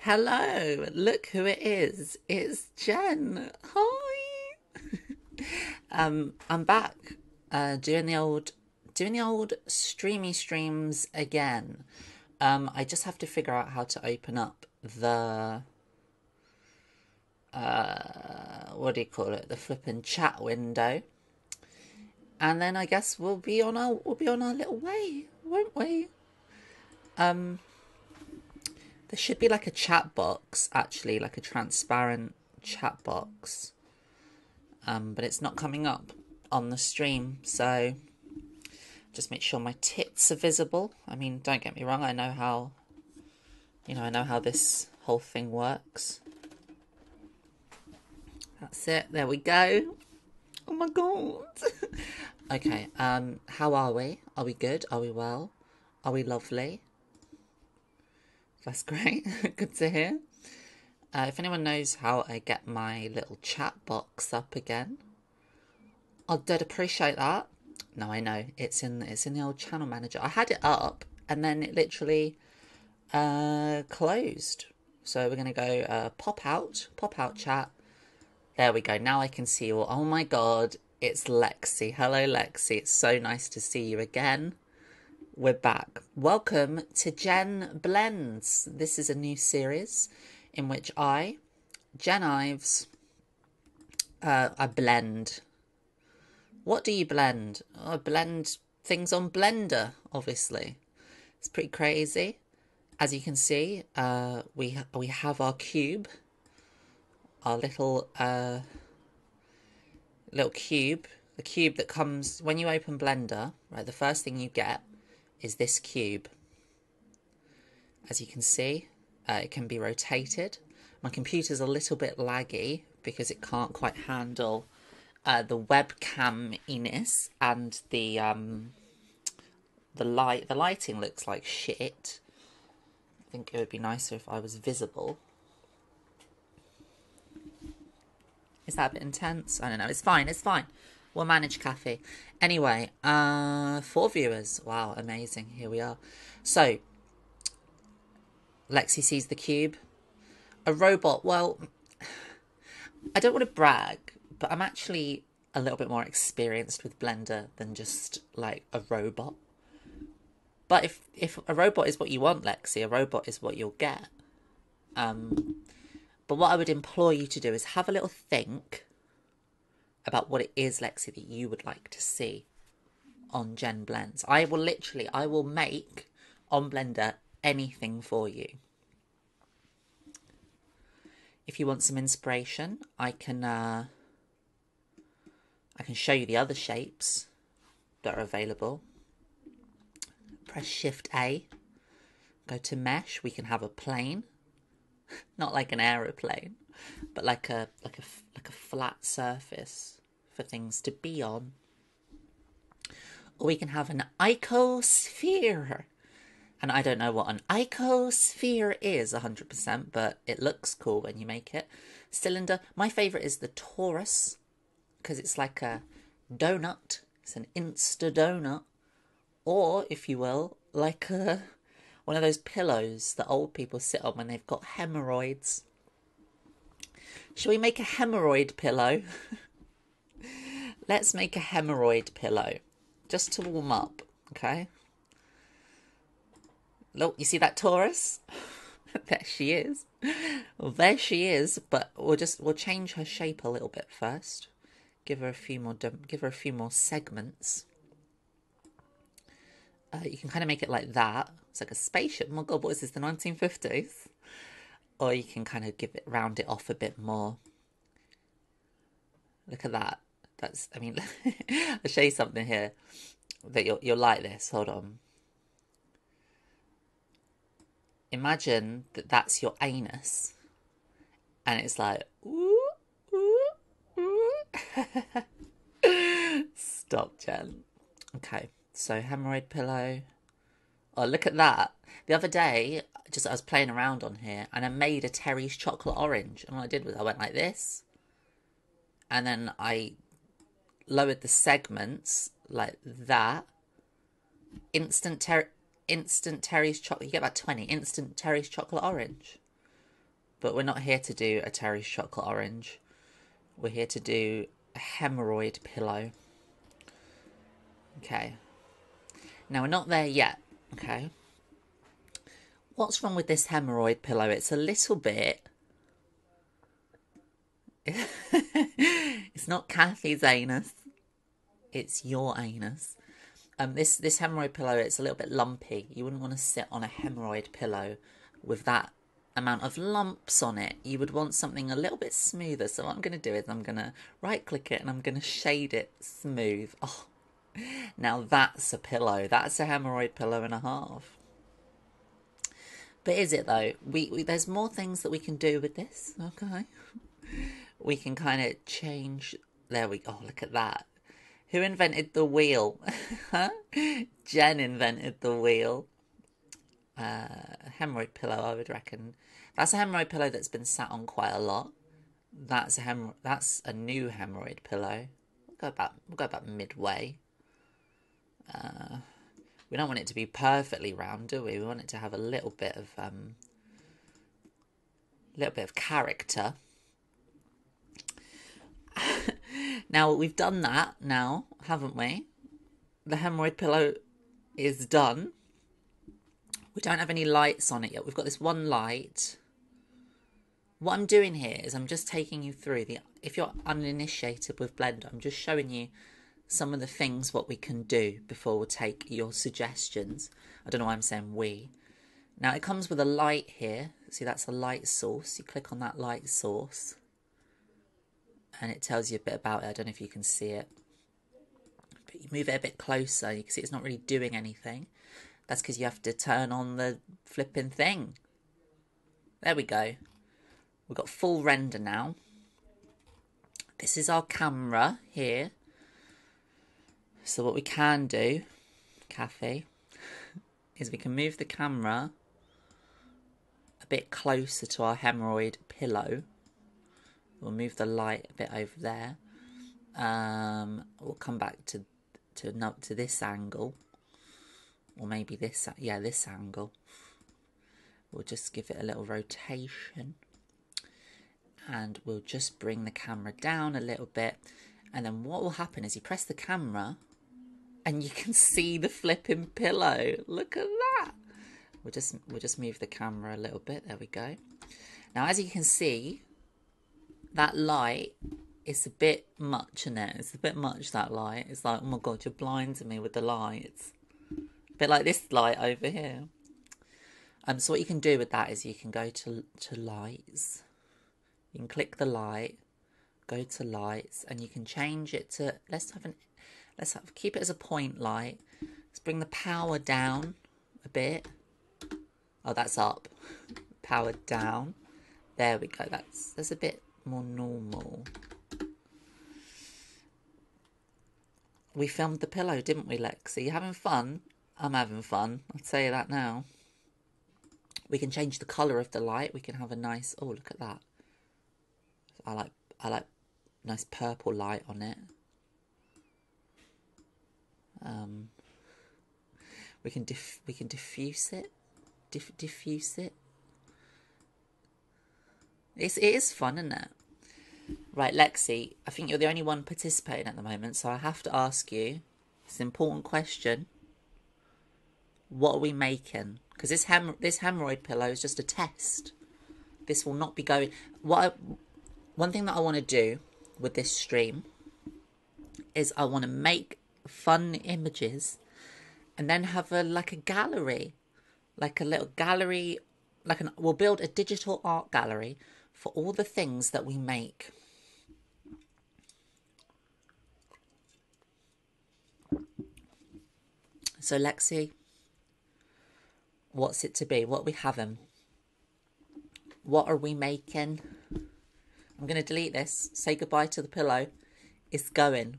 Hello, look who it is. It's Jen. Hi. um, I'm back uh, doing the old doing the old streamy streams again. Um, I just have to figure out how to open up the uh, what do you call it? The flipping chat window. And then I guess we'll be on our we'll be on our little way, won't we? Um there should be like a chat box actually, like a transparent chat box. Um, but it's not coming up on the stream, so just make sure my tits are visible. I mean, don't get me wrong, I know how you know, I know how this whole thing works. That's it. There we go. Oh my god. okay, um how are we? Are we good? Are we well? Are we lovely? That's great. good to hear. Uh, if anyone knows how I get my little chat box up again, I'd dead appreciate that. No, I know it's in it's in the old channel manager. I had it up and then it literally uh, closed. So we're gonna go uh, pop out, pop out chat. There we go. Now I can see you all. Oh my god, it's Lexi. Hello, Lexi. It's so nice to see you again. We're back. Welcome to Jen Blends. This is a new series in which I, Jen Ives, uh, I blend. What do you blend? I blend things on Blender, obviously. It's pretty crazy. As you can see, uh, we we have our cube, our little uh, little cube, the cube that comes when you open Blender. Right, the first thing you get is this cube. As you can see, uh, it can be rotated. My computer's a little bit laggy because it can't quite handle uh, the webcam-iness and the um, the light. The lighting looks like shit. I think it would be nicer if I was visible. Is that a bit intense? I don't know. It's fine. It's fine. We'll manage Kathy. Anyway, uh, four viewers. Wow, amazing. Here we are. So, Lexi sees the cube. A robot. Well, I don't want to brag, but I'm actually a little bit more experienced with Blender than just like a robot. But if if a robot is what you want, Lexi, a robot is what you'll get. Um, but what I would implore you to do is have a little think about what it is, Lexi, that you would like to see on Jen Blends. I will literally, I will make on Blender anything for you. If you want some inspiration, I can uh, I can show you the other shapes that are available. Press Shift A, go to Mesh. We can have a plane, not like an aeroplane, but like a like a like a flat surface for things to be on. Or we can have an icosphere. And I don't know what an icosphere is 100%, but it looks cool when you make it. Cylinder. My favourite is the torus, because it's like a donut. It's an insta donut. Or, if you will, like a, one of those pillows that old people sit on when they've got hemorrhoids. Shall we make a hemorrhoid pillow? Let's make a hemorrhoid pillow just to warm up, okay? Look, you see that torus? there she is. Well, there she is, but we'll just we'll change her shape a little bit first. Give her a few more give her a few more segments. Uh, you can kind of make it like that. It's like a spaceship. Oh my god, what is this? The 1950s? Or you can kind of give it round it off a bit more. Look at that. That's. I mean, I'll show you something here that you'll you'll like this. Hold on. Imagine that that's your anus, and it's like ooh, ooh, ooh. Stop, Jen. Okay, so hemorrhoid pillow. Oh, look at that. The other day, just I was playing around on here, and I made a Terry's chocolate orange, and what I did was I went like this, and then I lowered the segments like that. Instant ter- instant Terry's chocolate. You get about twenty instant Terry's chocolate orange. but we're not here to do a Terry's chocolate orange. We're here to do a hemorrhoid pillow. Okay. Now we're not there yet, okay? What's wrong with this hemorrhoid pillow? It's a little bit... it's not Kathy's anus. It's your anus. Um, this this hemorrhoid pillow, it's a little bit lumpy. You wouldn't want to sit on a hemorrhoid pillow with that amount of lumps on it. You would want something a little bit smoother. So what I'm going to do is I'm going to right click it and I'm going to shade it smooth. Oh, now that's a pillow. That's a hemorrhoid pillow and a half. But is it though? We, we there's more things that we can do with this. Okay, we can kind of change. There we go. Oh, look at that. Who invented the wheel? Jen invented the wheel. Uh, hemorrhoid pillow, I would reckon. That's a hemorrhoid pillow that's been sat on quite a lot. That's a hem- That's a new hemorrhoid pillow. We'll go about. We'll go about midway. Uh, we don't want it to be perfectly round, do we? We want it to have a little bit of um, little bit of character. now we've done that now, haven't we? The hemorrhoid pillow is done. We don't have any lights on it yet. We've got this one light. What I'm doing here is I'm just taking you through the if you're uninitiated with Blender, I'm just showing you some of the things what we can do before we take your suggestions. I don't know why I'm saying we. Now it comes with a light here. See that's a light source. You click on that light source and it tells you a bit about it. I don't know if you can see it. But you move it a bit closer, you can see it's not really doing anything. That's because you have to turn on the flipping thing. There we go. We've got full render now. This is our camera here. So what we can do, Kathy, is we can move the camera a bit closer to our hemorrhoid pillow. We'll move the light a bit over there. Um, we'll come back to to to this angle, or maybe this. Yeah, this angle. We'll just give it a little rotation, and we'll just bring the camera down a little bit. And then what will happen is you press the camera and you can see the flipping pillow. Look at that. We'll just we'll just move the camera a little bit. There we go. Now, as you can see, that light is a bit much in it. It's a bit much that light. It's like, oh my god, you're blinding me with the lights. A bit like this light over here. Um, so what you can do with that is you can go to to lights. You can click the light, go to lights, and you can change it to let's have an Let's have, keep it as a point light. Let's bring the power down a bit. Oh, that's up. Power down. There we go. That's that's a bit more normal. We filmed the pillow, didn't we, Lexi? You having fun? I'm having fun. I'll tell you that now. We can change the colour of the light. We can have a nice. Oh, look at that. I like I like nice purple light on it. Um, we can diff- we can diffuse it, diff- diffuse it. It's it is fun, isn't it? Right, Lexi. I think you're the only one participating at the moment, so I have to ask you. It's an important question. What are we making? Because this hem this hemorrhoid pillow is just a test. This will not be going. What I, one thing that I want to do with this stream is I want to make fun images and then have a like a gallery like a little gallery like an we'll build a digital art gallery for all the things that we make. So lexi what's it to be? What we having what are we making? I'm going to delete this. Say goodbye to the pillow. It's going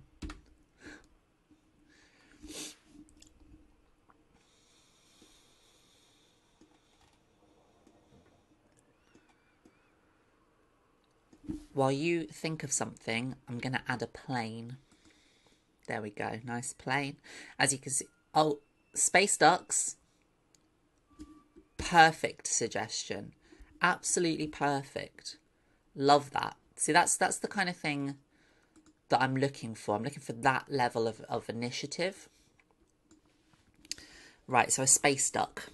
While you think of something, I'm going to add a plane. There we go. Nice plane. As you can see. Oh, space ducks. Perfect suggestion. absolutely perfect. Love that. See, that's that's the kind of thing that I'm looking for. I'm looking for that level of, of initiative. Right, so a space duck.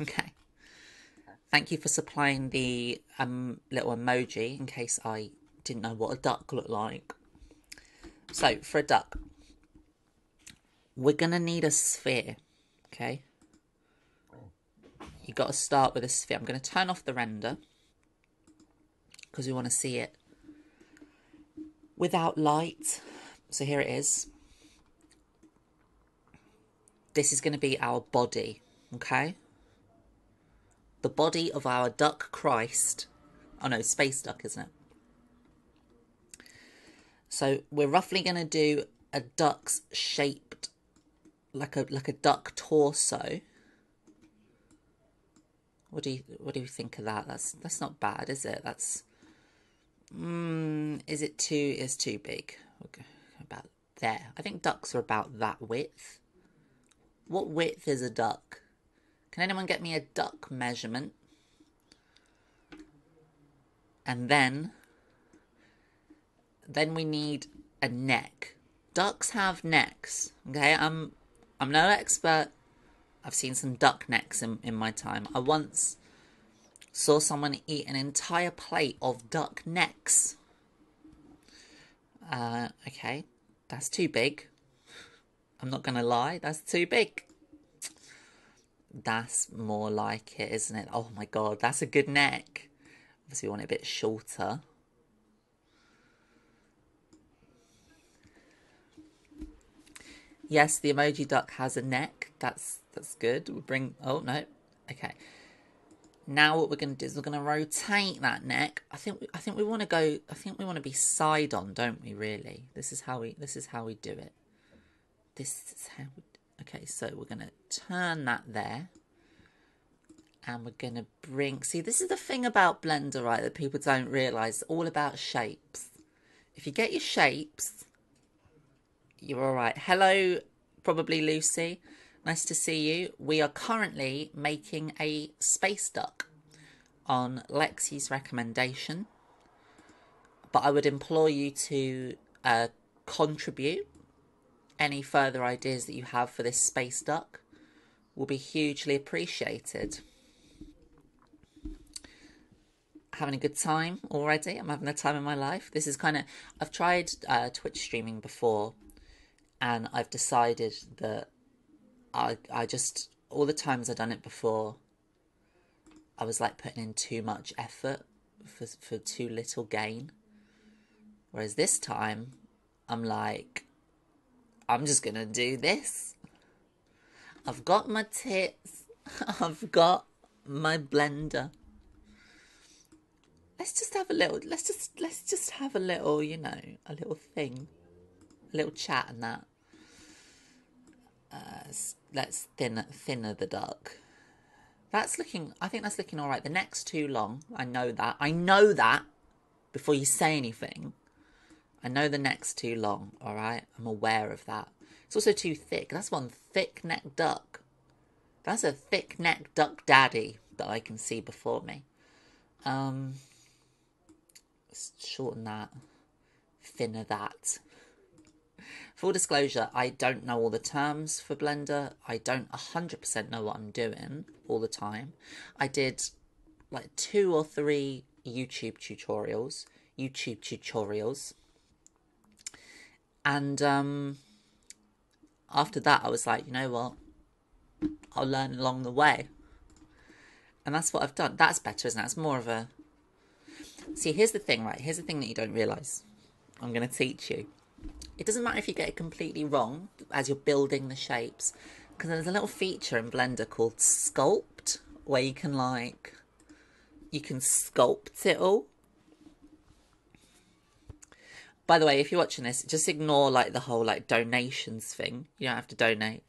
Okay. Thank you for supplying the um, little emoji in case I didn't know what a duck looked like. So, for a duck, we're going to need a sphere. Okay. you got to start with a sphere. I'm going to turn off the render because we want to see it without light. So here it is. This is going to be our body, okay? The body of our duck Christ. Oh no, space duck, isn't it? So we're roughly going to do a duck's shaped like a like a duck torso. What do you what do you think of that? That's that's not bad, is it? That's mm, is it too is too big? Okay, about there. I think ducks are about that width. What width is a duck? Can anyone get me a duck measurement? And then then we need a neck. Ducks have necks. Okay, I'm I'm no expert. I've seen some duck necks in, in my time. I once saw someone eat an entire plate of duck necks. Uh, okay, that's too big. I'm not gonna lie, that's too big. That's more like it, isn't it? Oh my god, that's a good neck. Obviously, we want it a bit shorter. Yes, the emoji duck has a neck. That's that's good. We bring. Oh no. Okay. Now what we're going to do is we're going to rotate that neck. I think I think we want to go. I think we want to be side on, don't we? Really. This is how we. This is how we do it. This is how. We, okay, so we're going to turn that there. And we're going to bring... See, this is the thing about Blender, right, that people don't realise. All about shapes. If you get your shapes you're all right. Hello, probably Lucy. Nice to see you. We are currently making a space duck on Lexi's recommendation, but I would implore you to uh, contribute any further ideas that you have for this space duck will be hugely appreciated. Having a good time already. I'm having a time in my life. This is kind of, I've tried uh, Twitch streaming before and I've decided that I I just all the times I've done it before, I was like putting in too much effort for for too little gain. Whereas this time, I'm like, I'm just gonna do this. I've got my tits. I've got my blender. Let's just have a little. Let's just let's just have a little. You know, a little thing, a little chat and that uh, let's thin thinner the duck. That's looking. I think that's looking all right. The neck's too long. I know that. I know that. Before you say anything, I know the neck's too long. All right, I'm aware of that. It's also too thick. That's one thick neck duck. That's a thick neck duck daddy that I can see before me. Um, shorten that, thinner that. Full disclosure, I don't know all the terms for Blender. I don't 100% know what I'm doing all the time. I did like two or three YouTube tutorials, YouTube tutorials. And um, after that, I was like, you know what? I'll learn along the way. And that's what I've done. That's better, isn't it? It's more of a. See, here's the thing, right? Here's the thing that you don't realise. I'm going to teach you. It doesn't matter if you get it completely wrong as you're building the shapes, because there's a little feature in Blender called Sculpt, where you can like, you can sculpt it all. By the way, if you're watching this, just ignore like the whole like donations thing. You don't have to donate.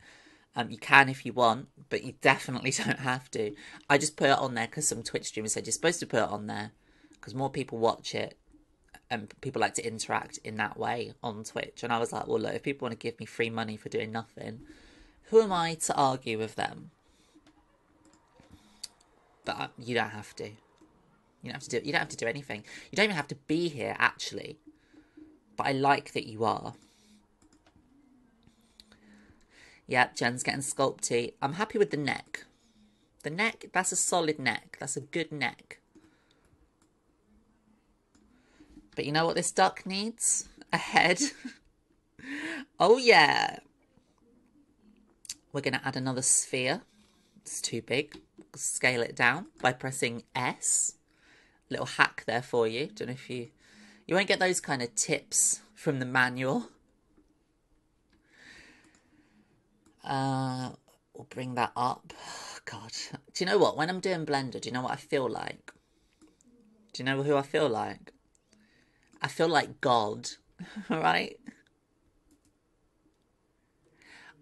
Um, you can if you want, but you definitely don't have to. I just put it on there because some Twitch streamers said you're supposed to put it on there because more people watch it and people like to interact in that way on Twitch. And I was like, well, look, if people want to give me free money for doing nothing, who am I to argue with them? But uh, you don't have to. You don't have to do. You don't have to do anything. You don't even have to be here actually. But I like that you are. Yeah, Jen's getting sculpty. I'm happy with the neck. The neck, that's a solid neck. That's a good neck. But you know what this duck needs? A head. oh, yeah. We're going to add another sphere. It's too big. Scale it down by pressing S. Little hack there for you. Don't know if you... You won't get those kind of tips from the manual. Uh, we'll bring that up. God. Do you know what? When I'm doing Blender, do you know what I feel like? Do you know who I feel like? I feel like God, right?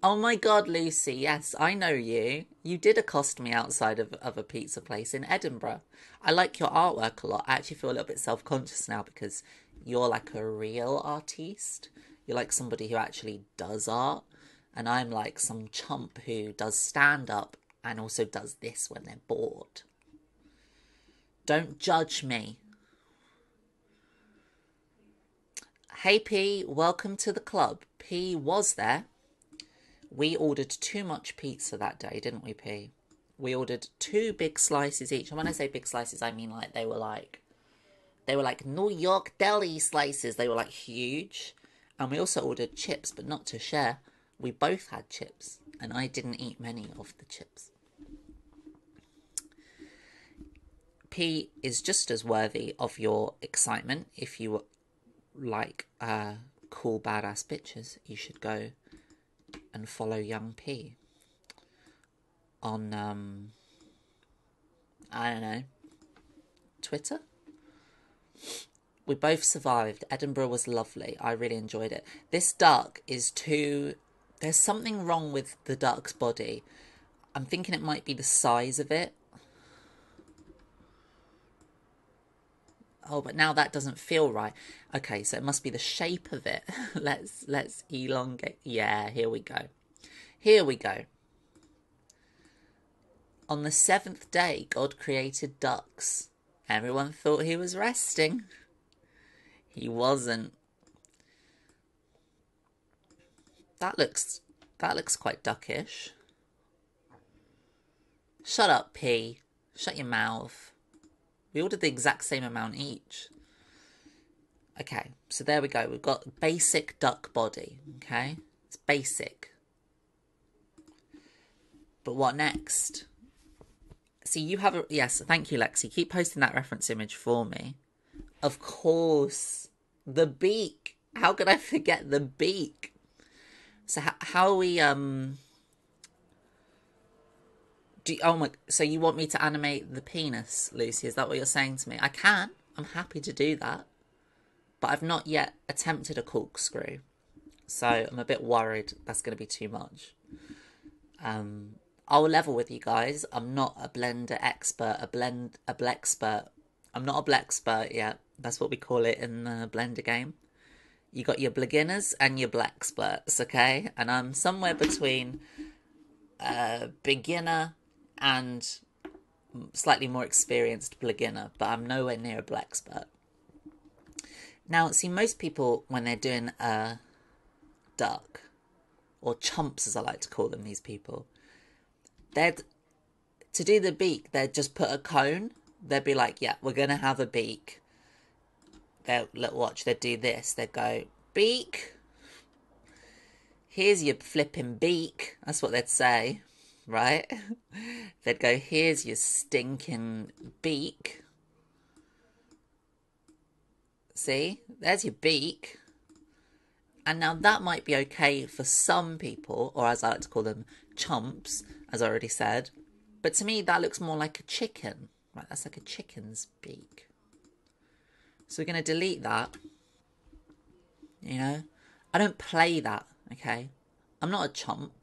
Oh my god, Lucy, yes, I know you. You did accost me outside of, of a pizza place in Edinburgh. I like your artwork a lot. I actually feel a little bit self conscious now because you're like a real artiste. You're like somebody who actually does art. And I'm like some chump who does stand up and also does this when they're bored. Don't judge me. Hey P, welcome to the club. P was there. We ordered too much pizza that day, didn't we, P? We ordered two big slices each. And when I say big slices, I mean like they were like they were like New York deli slices. They were like huge. And we also ordered chips, but not to share. We both had chips, and I didn't eat many of the chips. P is just as worthy of your excitement if you like uh, cool badass bitches. You should go and follow Young P on um I don't know Twitter. We both survived. Edinburgh was lovely. I really enjoyed it. This duck is too there's something wrong with the duck's body. I'm thinking it might be the size of it. Oh, but now that doesn't feel right. Okay, so it must be the shape of it. let's let's elongate. Yeah, here we go. Here we go. On the seventh day, God created ducks. Everyone thought he was resting. He wasn't. That looks that looks quite duckish. Shut up, P. Shut your mouth. We ordered the exact same amount each. Okay, so there we go. We've got basic duck body, okay? It's basic. But what next? See, you have a... Yes, thank you, Lexi. Keep posting that reference image for me. Of course. The beak. How could I forget the beak? So how, how are we... um? Do you, oh my! So you want me to animate the penis, Lucy? Is that what you're saying to me? I can. I'm happy to do that, but I've not yet attempted a corkscrew, so I'm a bit worried that's going to be too much. Um, I'll level with you guys. I'm not a blender expert, a blend, a blexpert. I'm not a blexpert yet. That's what we call it in the blender game. You got your beginners and your blexperts, okay? And I'm somewhere between a beginner and slightly more experienced beginner, but I'm nowhere near a blexpert. Now, see, most people, when they're doing a duck, or chumps as I like to call them, these people, they'd, to do the beak, they'd just put a cone. They'd be like, yeah, we're going to have a beak. They'll look, watch, they'd do this. They'd go, beak. Here's your flipping beak. That's what they'd say right? They'd go, here's your stinking beak. See, there's your beak. And now that might be okay for some people, or as I like to call them, chumps, as I already said. But to me, that looks more like a chicken. Right, that's like a chicken's beak. So we're going to delete that. You know? I don't play that, okay? I'm not a chump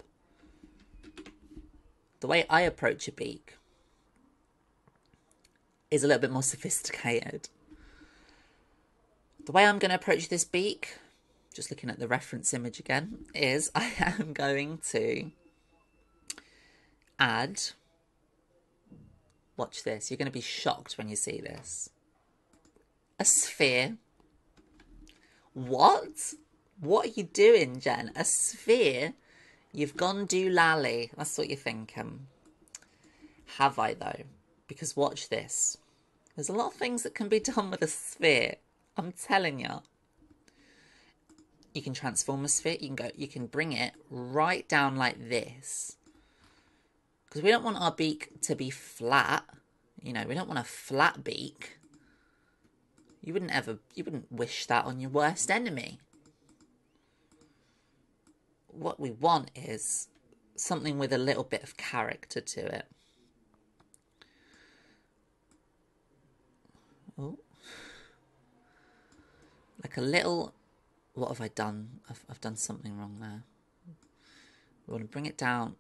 the way I approach a beak is a little bit more sophisticated. The way I'm going to approach this beak, just looking at the reference image again, is I am going to add Watch this. You're going to be shocked when you see this. A sphere. What? What are you doing, Jen? A sphere? You've gone do doolally. That's what you're thinking. Um, have I, though? Because watch this. There's a lot of things that can be done with a sphere. I'm telling you. You can transform a sphere. You can go. You can bring it right down like this. Because we don't want our beak to be flat. You know, we don't want a flat beak. You wouldn't ever. You wouldn't wish that on your worst enemy. What we want is something with a little bit of character to it. Oh. Like a little. What have I done? I've, I've done something wrong there. We want to bring it down.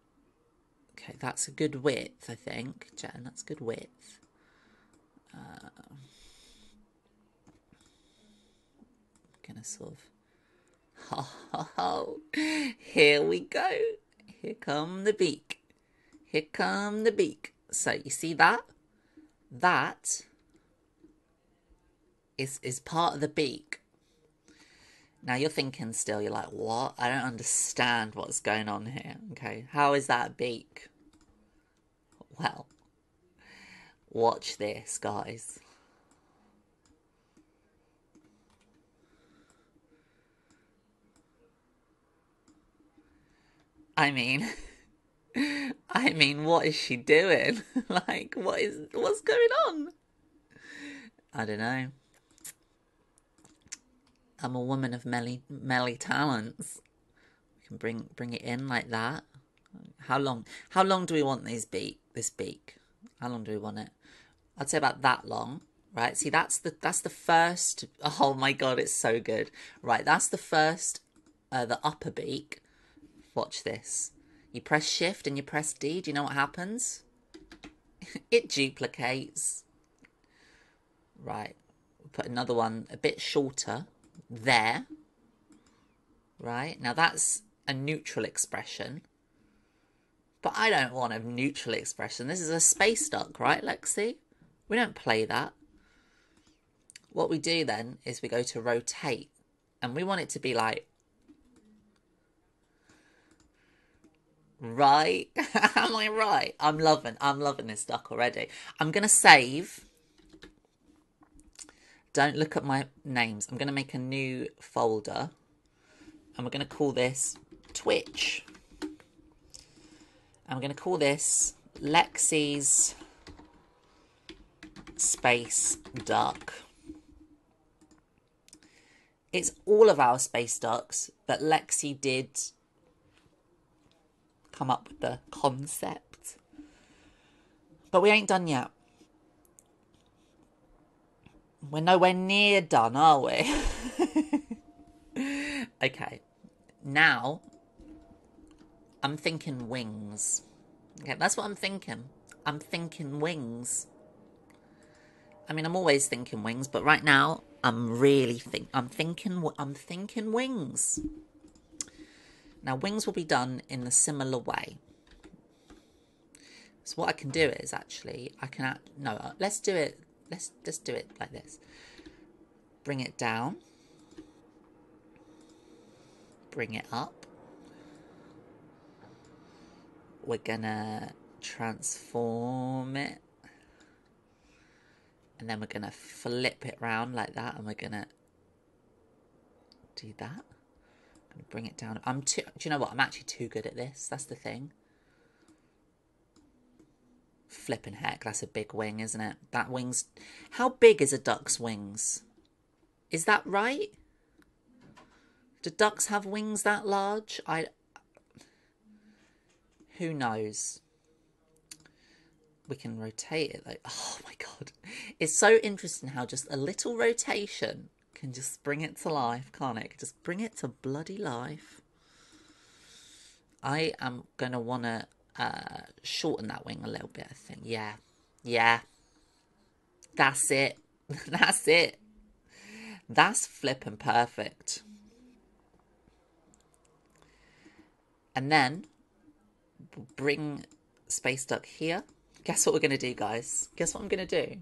Okay, that's a good width, I think. Jen, that's good width. Uh, gonna sort of. Oh, here we go. Here come the beak. Here come the beak. So you see that? That is is part of the beak. Now you're thinking still, you're like, what? I don't understand what's going on here. Okay, how is that beak? Well, watch this, guys. I mean, I mean, what is she doing? like, what is, what's going on? I don't know. I'm a woman of many, many talents. We can bring bring it in like that. How long? How long do we want these beak? This beak? How long do we want it? I'd say about that long. Right. See, that's the that's the first. Oh my god, it's so good. Right, that's the first. Uh, the upper beak. Watch this. You press shift and you press D. Do you know what happens? it duplicates. Right. We'll put another one a bit shorter there. Right? Now that's a neutral expression. But I don't want a neutral expression. This is a space duck, right, Lexi? We don't play that. What we do then is we go to rotate. And we want it to be like... Right? Am I right? I'm loving, I'm loving this duck already. I'm going to save don't look at my names. I'm going to make a new folder and we're going to call this Twitch. And we're going to call this Lexi's Space Duck. It's all of our space ducks, but Lexi did come up with the concept. But we ain't done yet. We're nowhere near done, are we? okay. Now, I'm thinking wings. Okay, that's what I'm thinking. I'm thinking wings. I mean, I'm always thinking wings, but right now, I'm really think. I'm thinking. I'm thinking wings. Now, wings will be done in a similar way. So what I can do is actually, I can no. Uh, let's do it let's just do it like this. Bring it down. Bring it up. We're gonna transform it. And then we're gonna flip it round like that and we're gonna do that. Bring it down. I'm too, do you know what? I'm actually too good at this. That's the thing. Flipping heck, that's a big wing, isn't it? That wing's... How big is a duck's wings? Is that right? Do ducks have wings that large? I... Who knows? We can rotate it like... Oh my god. It's so interesting how just a little rotation can just bring it to life, can't it? Just bring it to bloody life. I am going to want to uh, shorten that wing a little bit, I think. Yeah. Yeah. That's it. That's it. That's flipping perfect. And then bring Space Duck here. Guess what we're going to do, guys? Guess what I'm going to do?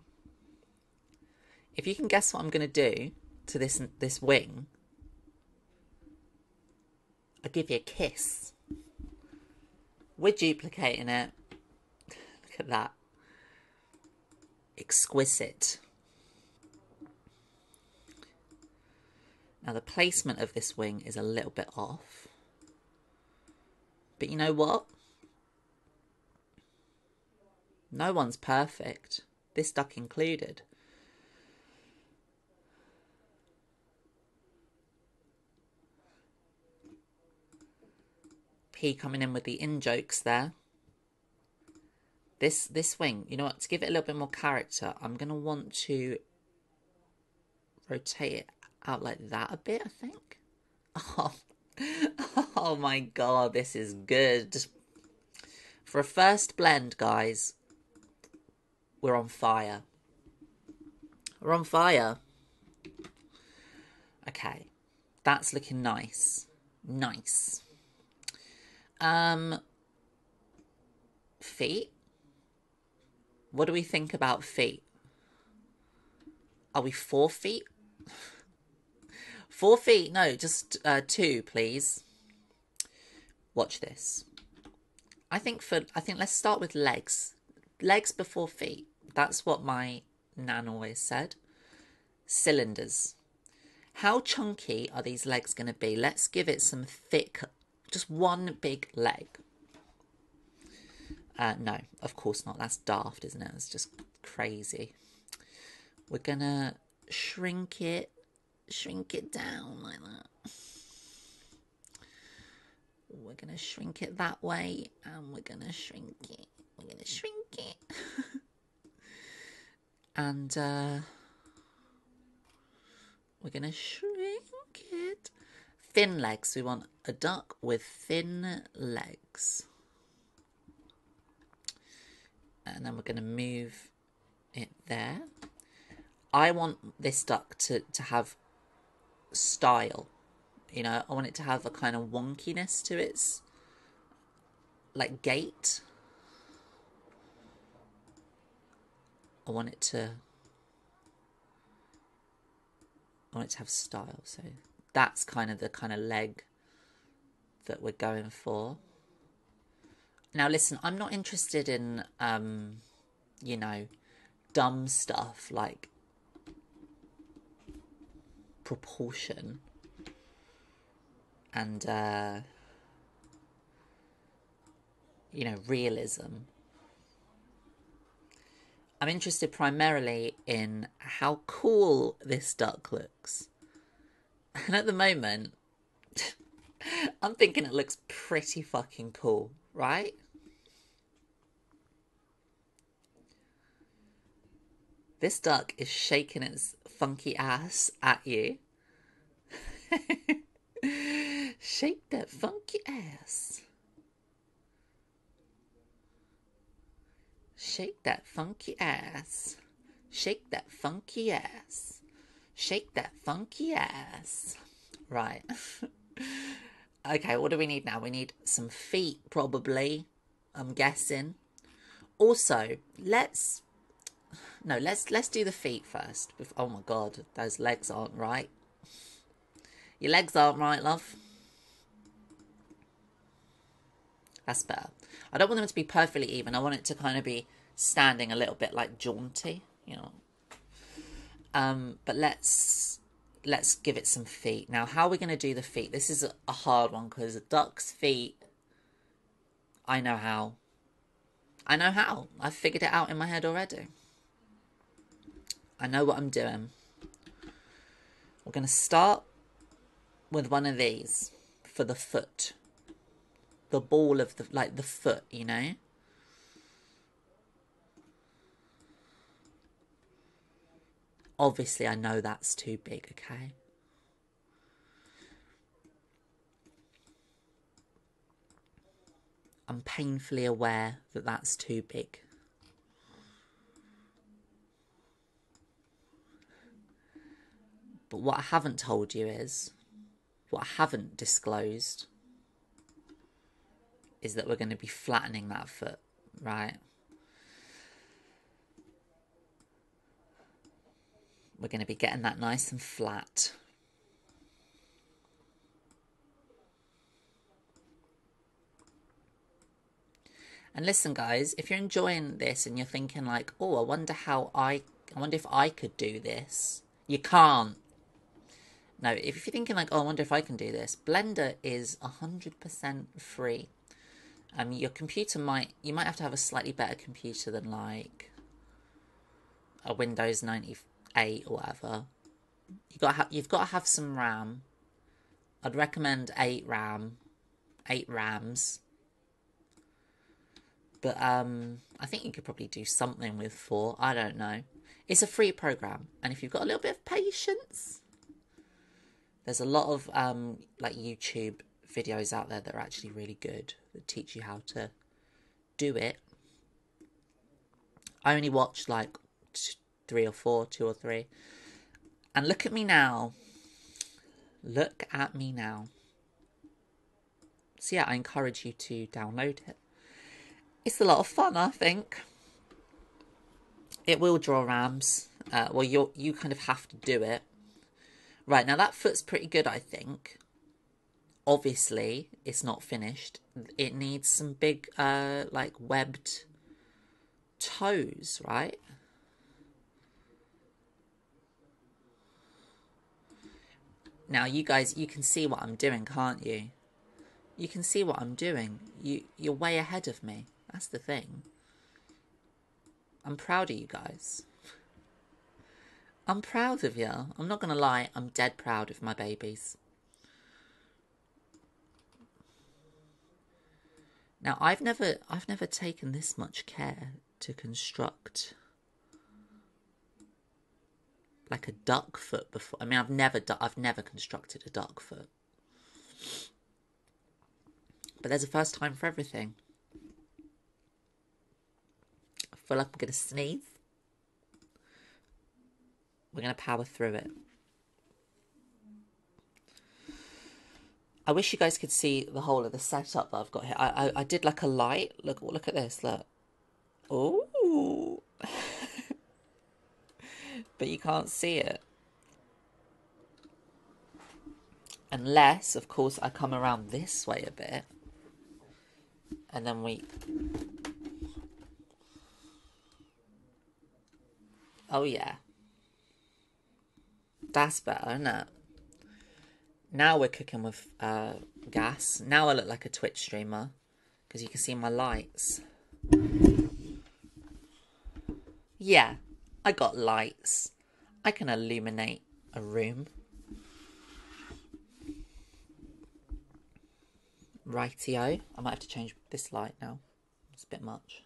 If you can guess what I'm going to do to this this wing, I'll give you a kiss. We're duplicating it. Look at that. Exquisite. Now the placement of this wing is a little bit off. But you know what? No one's perfect. This duck included. Coming in with the in jokes there. This this wing, you know what, to give it a little bit more character, I'm gonna want to rotate it out like that a bit, I think. Oh, oh my god, this is good. For a first blend, guys, we're on fire. We're on fire. Okay, that's looking nice. Nice. Um, feet. What do we think about feet? Are we four feet? Four feet? No, just uh, two, please. Watch this. I think for I think let's start with legs. Legs before feet. That's what my nan always said. Cylinders. How chunky are these legs going to be? Let's give it some thick, just one big leg. Uh, no, of course not. That's daft, isn't it? It's just crazy. We're to shrink it shrink it down like that. We're to shrink it that way and we're to shrink it. We're to shrink it. and uh, we're to shrink it. Thin legs. We want a duck with thin legs. And then we're going to move it there. I want this duck to, to have style. You know, I want it to have a kind of wonkiness to its like gait. I want it to I want it to have style, so that's kind of the kind of leg that we're going for. Now listen, I'm not interested in um, you know, dumb stuff like proportion and uh, you know realism i'm interested primarily in how cool this duck looks and at the moment i'm thinking it looks pretty fucking cool right This duck is shaking its funky ass at you. Shake that funky ass. Shake that funky ass. Shake that funky ass. Shake that funky ass. Right. okay, what do we need now? We need some feet, probably. I'm guessing. Also, let's no, let's let's do the feet first. Oh my god, those legs aren't right. Your legs aren't right, love. That's better. I don't want them to be perfectly even. I want it to kind of be standing a little bit like jaunty, you know. Um, but let's let's give it some feet. Now, how are we going to do the feet? This is a hard one because a duck's feet, I know how. I know how. I've figured it out in my head already. I know what I'm doing. We're going to start with one of these for the foot. The ball of the, like the foot, you know? Obviously, I know that's too big, okay? I'm painfully aware that that's too big. But what I haven't told you is, what I haven't disclosed is that we're going to be flattening that foot, right? We're going to be getting that nice and flat. And listen, guys, if you're enjoying this and you're thinking like, oh, I wonder how I, I wonder if I could do this. You can't. No, if you're thinking like, oh, I wonder if I can do this, Blender is 100% free. Um, your computer might, you might have to have a slightly better computer than like a Windows 98 or whatever. You got ha- you've got to have some RAM. I'd recommend eight RAM, eight RAMs. But um, I think you could probably do something with four. I don't know. It's a free program, and if you've got a little bit of patience, there's a lot of um, like YouTube videos out there that are actually really good that teach you how to do it. I only watched like three or four, two or three. And look at me now. Look at me now. So yeah, I encourage you to download it. It's a lot of fun, I think. It will draw rams. Uh, well, you you kind of have to do it. Right now, that foot's pretty good, I think. Obviously, it's not finished. It needs some big, uh, like webbed toes, right? Now, you guys, you can see what I'm doing, can't you? You can see what I'm doing. You, you're way ahead of me. That's the thing. I'm proud of you guys. I'm proud of you. I'm not going to lie, I'm dead proud of my babies. Now, I've never I've never taken this much care to construct like a duck foot before. I mean, I've never I've never constructed a duck foot. But there's a first time for everything I feel like I'm to sneeze. We're to power through it. I wish you guys could see the whole of the setup that I've got here. I, I, I did like a light. Look, look at this. Look. Oh. But you can't see it. Unless, of course, I come around this way a bit. And then we Oh, yeah. That's better, isn't it? Now we're cooking with uh, gas. Now I look like a Twitch streamer because you can see my lights. Yeah, I got lights. I can illuminate a room. Rightio. I might have to change this light now. It's a bit much.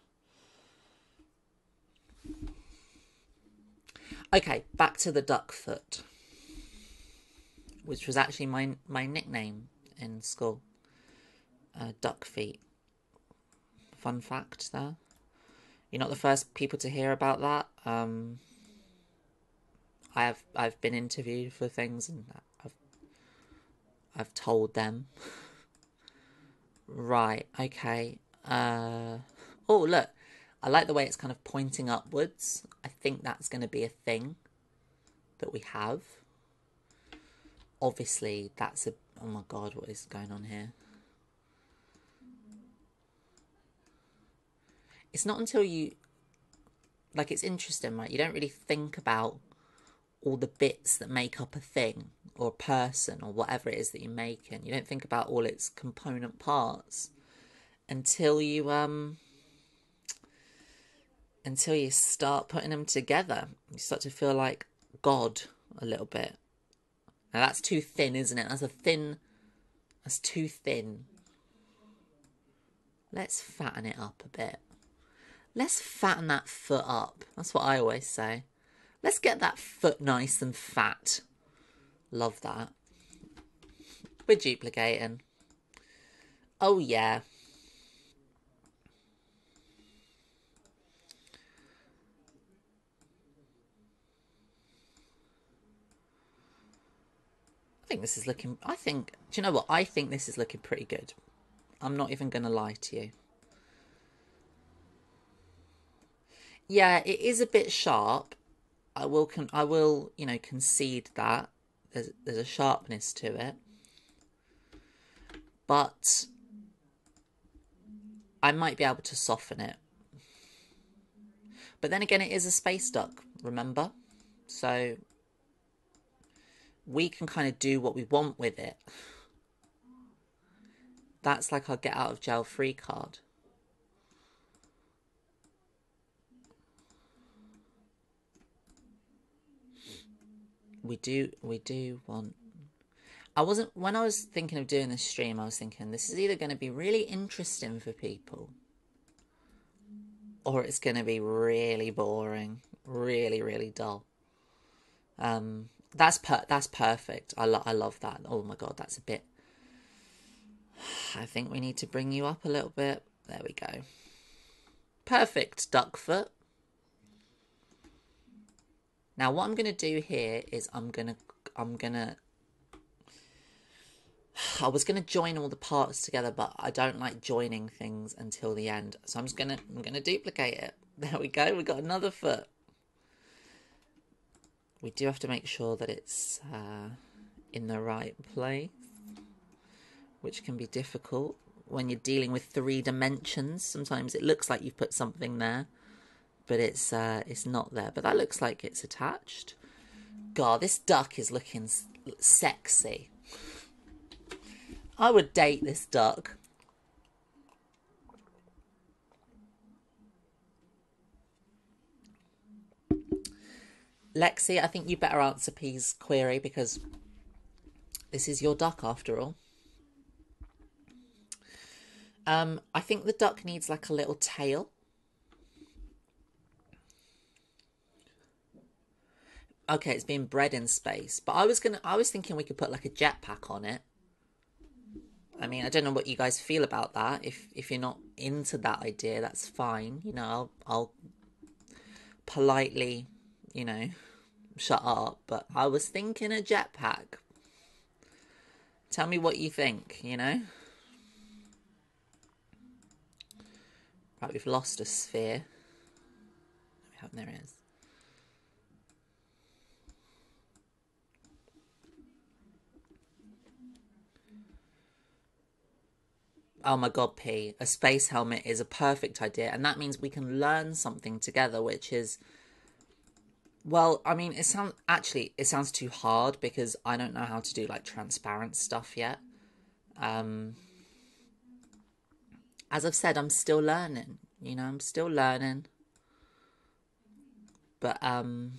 Okay, back to the duck foot, which was actually my my nickname in school. Uh, duck feet. Fun fact there. You're not the first people to hear about that. Um, I have I've been interviewed for things and I've I've told them. right. Okay. Uh, oh look, I like the way it's kind of pointing upwards. I think that's going to be a thing that we have. Obviously, that's a... Oh my god, what is going on here? It's not until you... Like, it's interesting, right? You don't really think about all the bits that make up a thing or a person or whatever it is that you're making. You don't think about all its component parts until you um until you start putting them together. You start to feel like God a little bit. Now that's too thin, isn't it? That's a thin. That's too thin. Let's fatten it up a bit. Let's fatten that foot up. That's what I always say. Let's get that foot nice and fat. Love that. We're duplicating. Oh, yeah. I think this is looking. I think. Do you know what? I think this is looking pretty good. I'm not even going to lie to you. Yeah, it is a bit sharp. I will con- I will you know concede that there's there's a sharpness to it, but I might be able to soften it. But then again, it is a space duck, remember? So we can kind of do what we want with it. That's like our get out of jail free card. We do, we do want. I wasn't, when I was thinking of doing this stream, I was thinking this is either going to be really interesting for people or it's going to be really boring, really, really dull. Um, that's per- that's perfect. I lo- I love that. Oh my god, that's a bit. I think we need to bring you up a little bit. There we go. Perfect, Duckfoot. Now what I'm going to do here is I'm going to I'm going to I was going to join all the parts together, but I don't like joining things until the end. So I'm just going to I'm going to duplicate it. There we go. We got another foot. We do have to make sure that it's uh, in the right place, which can be difficult when you're dealing with three dimensions. Sometimes it looks like you've put something there, but it's uh, it's not there. But that looks like it's attached. God, this duck is looking sexy. I would date this duck. Lexi, I think you better answer P's query because this is your duck after all. Um, I think the duck needs like a little tail. Okay, it's being bred in space, but I was gonna, I was thinking we could put like a jetpack on it. I mean, I don't know what you guys feel about that. If if you're not into that idea, that's fine. You know, I'll I'll politely, you know, shut up. But I was thinking a jetpack. Tell me what you think. You know. Right, we've lost a sphere. There it is. Oh my god, P, a space helmet is a perfect idea, and that means we can learn something together, which is well, I mean, it sounds actually it sounds too hard because I don't know how to do like transparent stuff yet. Um as I've said, I'm still learning. You know, I'm still learning. But um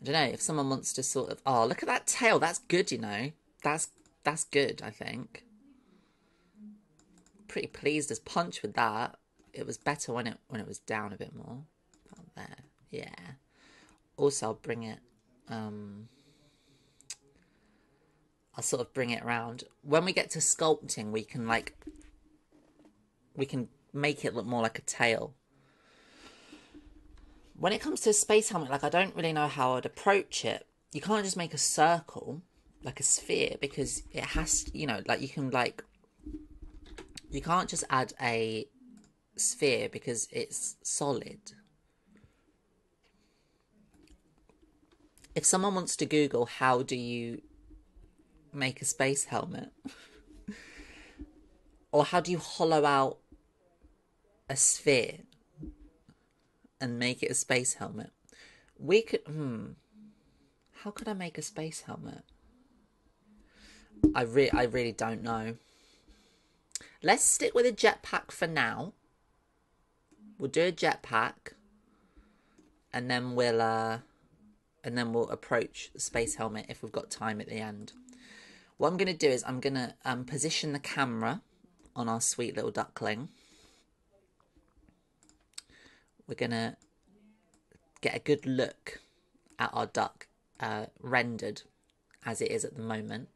I don't know if someone wants to sort of oh look at that tail that's good you know that's that's good, I think. Pretty pleased as punch with that. It was better when it when it was down a bit more. About there. Yeah. Also I'll bring it um I'll sort of bring it around. When we get to sculpting we can like we can make it look more like a tail. When it comes to a space helmet, like I don't really know how I'd approach it. You can't just make a circle like a sphere because it has you know like you can like you can't just add a sphere because it's solid. If someone wants to google how do you make a space helmet? Or how do you hollow out a sphere and make it a space helmet? We could hmm how could i make a space helmet I re- I really don't know. Let's stick with a jetpack for now. We'll do a jetpack, and then we'll uh, and then we'll approach the space helmet if we've got time at the end. What I'm going to do is I'm going to um, position the camera on our sweet little duckling. We're going to get a good look at our duck uh, rendered as it is at the moment.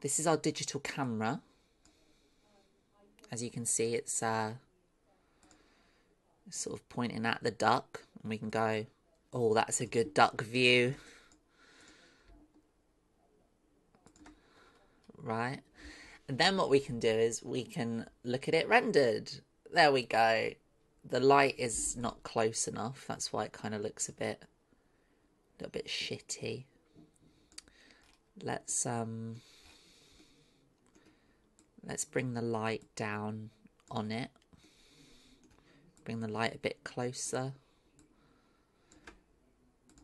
This is our digital camera. As you can see, it's uh, sort of pointing at the duck. And we can go, oh, that's a good duck view. Right? And then what we can do is we can look at it rendered. There we go. The light is not close enough. That's why it kind of looks a bit, a little bit shitty. Let's um, let's bring the light down on it. Bring the light a bit closer.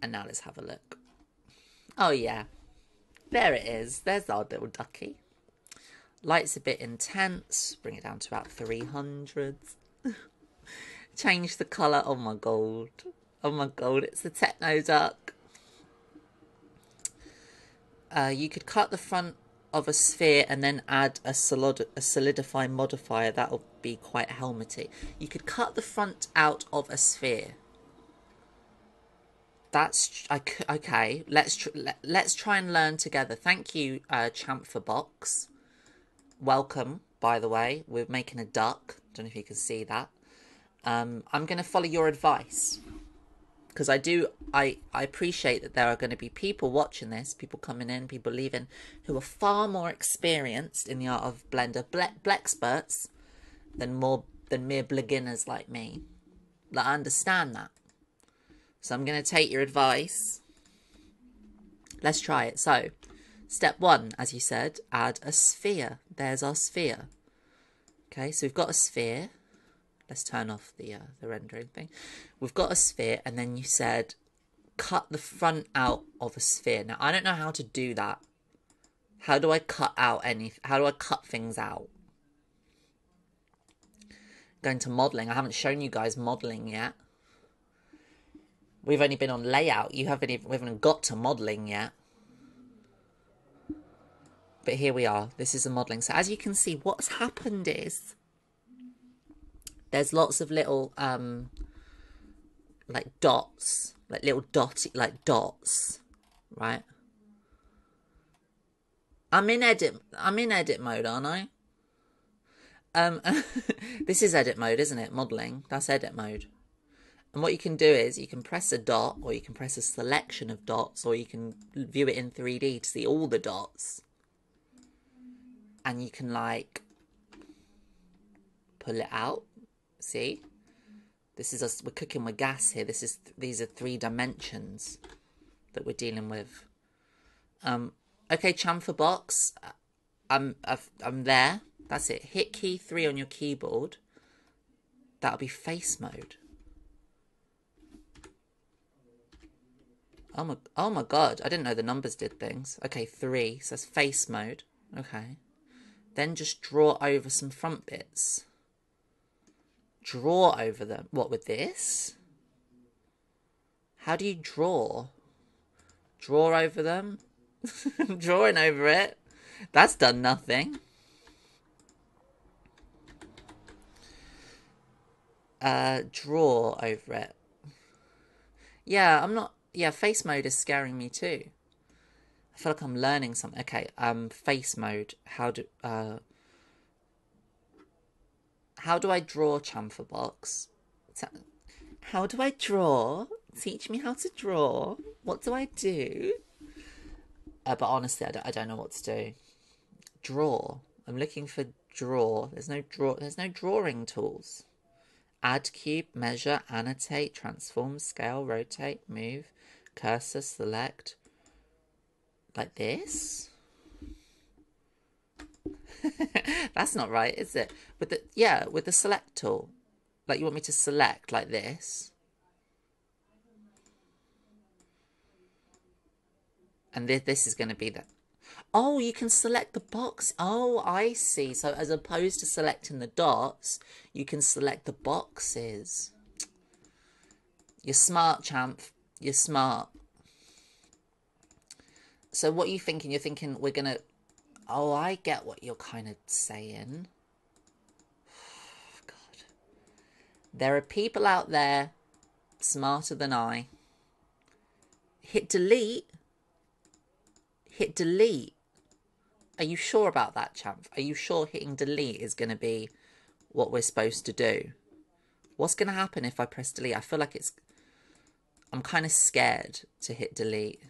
And now let's have a look. Oh yeah, there it is. There's our little ducky. Light's a bit intense. Bring it down to about 300. Change the colour. Oh my god. Oh my god, it's the techno duck. Uh, you could cut the front of a sphere and then add a, solid a solidify modifier. That'll be quite helmety. You could cut the front out of a sphere. That's okay. Let's tr let's try and learn together. Thank you, uh, Chamfer Box. Welcome, by the way. We're making a duck. Don't know if you can see that. Um, I'm going to follow your advice because I do. I I appreciate that there are going to be people watching this, people coming in, people leaving, who are far more experienced in the art of Blender, ble experts, than more than mere beginners like me. Like, I understand that. So I'm going to take your advice. Let's try it. So, step one, as you said, add a sphere. There's our sphere. Okay, so we've got a sphere. Let's turn off the uh, the rendering thing. We've got a sphere, and then you said cut the front out of a sphere. Now, I don't know how to do that. How do I cut out any? How do I cut things out? Going to modeling. I haven't shown you guys modeling yet. We've only been on layout. You haven't even, we haven't got to modelling yet. But here we are. This is the modelling. So as you can see, what's happened is there's lots of little um like dots, like little dotty, like dots, right? I'm in edit. I'm in edit mode, aren't I? Um, this is edit mode, isn't it? Modeling. That's edit mode. And what you can do is you can press a dot or you can press a selection of dots or you can view it in 3D to see all the dots. And you can like pull it out. See? This is us, we're cooking with gas here. This is, these are three dimensions that we're dealing with. Um, okay, chamfer box. I'm, I've, I'm there. That's it. Hit key three on your keyboard. That'll be face mode. Oh my, oh my god, I didn't know the numbers did things. Okay, three, so that's face mode. Okay. Then just draw over some front bits. Draw over them. What, with this? How do you draw? Draw over them? drawing over it. That's done nothing. Uh, draw over it. Yeah, I'm not yeah, face mode is scaring me too. I feel like I'm learning something. Okay, um, face mode. How do uh, how do I draw chamfer box? How do I draw? Teach me how to draw. What do I do? Uh, but honestly, I don't, I don't know what to do. Draw. I'm looking for draw. There's no draw. There's no drawing tools. Add cube, measure, annotate, transform, scale, rotate, move, cursor select like this. That's not right, is it? With the yeah, with the select tool. Like you want me to select like this. And this, this is going to be the... Oh, you can select the box. Oh, I see. So as opposed to selecting the dots, you can select the boxes. You're smart, champ. You're smart. So what are you thinking? You're thinking we're going to... Oh, I get what you're kind of saying. God. There are people out there smarter than I. Hit delete. Hit delete. Are you sure about that, champ? Are you sure hitting delete is going to be what we're supposed to do? What's going to happen if I press delete? I feel like it's I'm kind of scared to hit delete.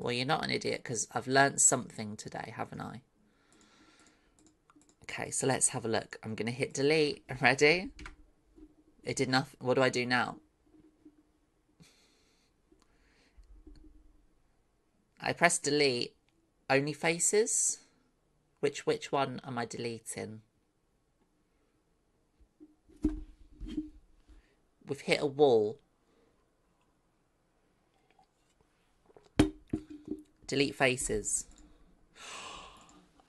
Well, you're not an idiot because I've learnt something today, haven't I? Okay, so let's have a look. I'm going to hit delete. Ready? It did nothing. What do I do now? I press delete. Only faces? Which which one am I deleting? We've hit a wall. Delete faces.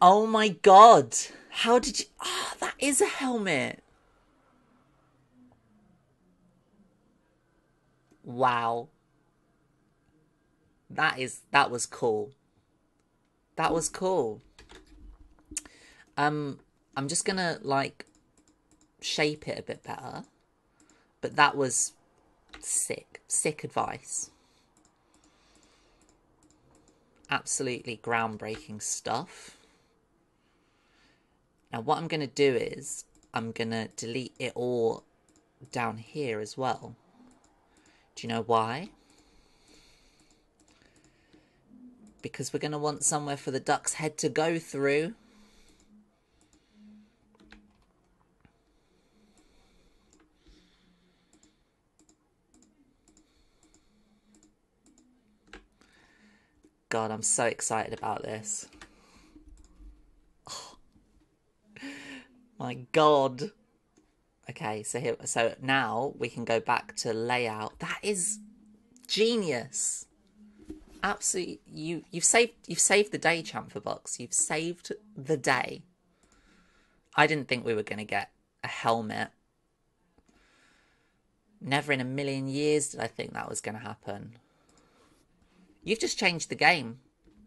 Oh my god. How did you Ah, oh, that is a helmet. Wow. That is that was cool. That was cool. Um I'm just going to like shape it a bit better. But that was sick. Sick advice. Absolutely groundbreaking stuff. Now what I'm going to do is I'm going to delete it all down here as well. Do you know why? Because we're going to want somewhere for the duck's head to go through. God, I'm so excited about this. Oh. My God. Okay, so here, so now we can go back to layout. That is genius. Absolutely, you you've saved you've saved the day, Chamfer Box. You've saved the day. I didn't think we were going to get a helmet. Never in a million years did I think that was going to happen. You've just changed the game.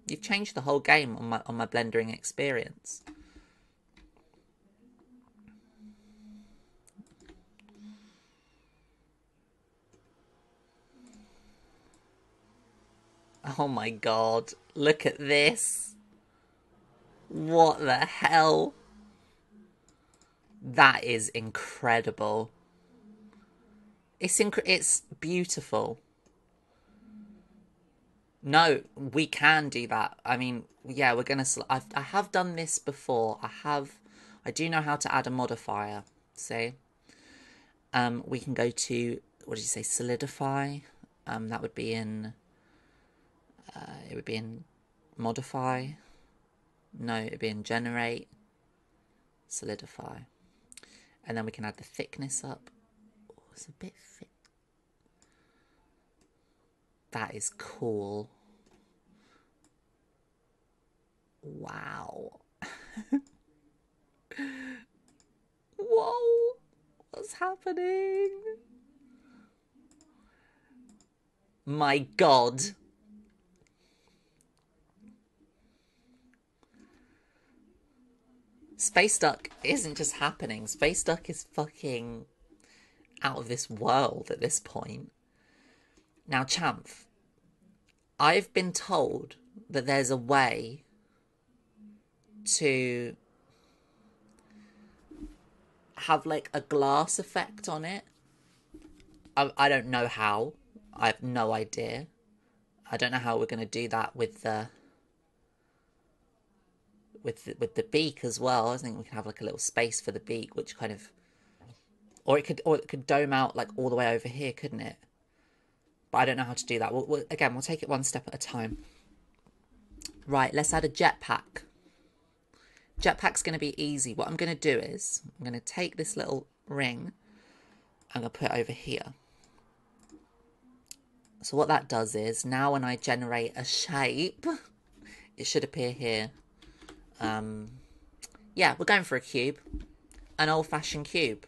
You've changed the whole game on my on my blendering experience. Oh my god, look at this. What the hell? That is incredible. It's inc- it's beautiful. No, we can do that. I mean, yeah, we're gonna. I've, I have done this before. I have. I do know how to add a modifier. See, um, we can go to what did you say? Solidify. Um, that would be in. Uh, it would be in modify. No, it'd be in generate. Solidify, and then we can add the thickness up. Oh, it's a bit thick. That is cool. Wow. Whoa. What's happening? My god. Space Duck isn't just happening. Space Duck is fucking out of this world at this point. Now, Champh, I've been told that there's a way to have like a glass effect on it. I, I don't know how. I have no idea. I don't know how we're going to do that with the with the, with the beak as well. I think we can have like a little space for the beak, which kind of, or it could or it could dome out like all the way over here, couldn't it? But I don't know how to do that. We'll, we'll, again, we'll take it one step at a time. Right, let's add a jetpack. Jetpack's going to be easy. What I'm going to do is I'm going to take this little ring. I'm going to put it over here. So what that does is now when I generate a shape, it should appear here. Um, yeah, we're going for a cube. An old-fashioned cube.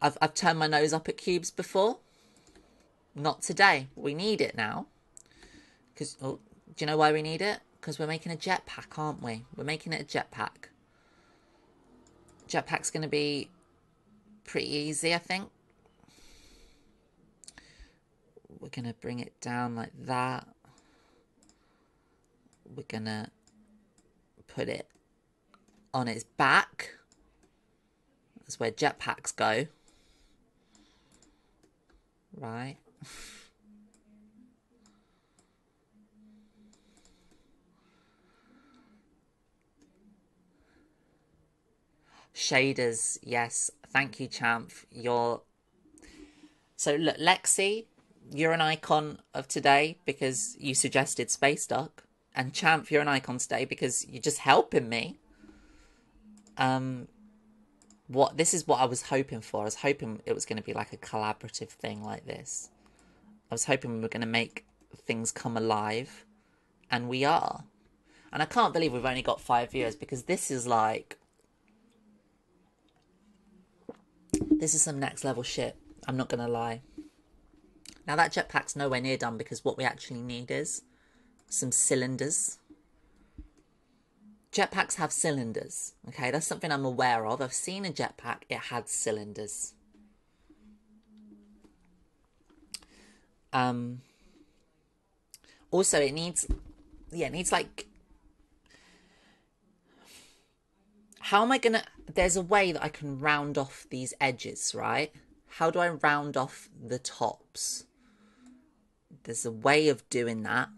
I've, I've turned my nose up at cubes before. Not today. We need it now. Because, oh, do you know why we need it? Because we're making a jetpack, aren't we? We're making it a jetpack. Jetpack's going to be pretty easy, I think. We're going to bring it down like that. We're going to put it on its back. That's where jetpacks go. Right. Shaders, yes. Thank you, Champ. You're so look, Lexi, you're an icon of today because you suggested Space Duck, and Champ, you're an icon today because you're just helping me. Um, what this is what I was hoping for. I was hoping it was going to be like a collaborative thing like this. I was hoping we were going to make things come alive, and we are. And I can't believe we've only got five viewers because this is like. This is some next level shit. I'm not going to lie. Now, that jetpack's nowhere near done because what we actually need is some cylinders. Jetpacks have cylinders, okay? That's something I'm aware of. I've seen a jetpack, it had cylinders. Um, also, it needs, yeah, it needs like how am I gonna there's a way that I can round off these edges, right? How do I round off the tops? There's a way of doing that.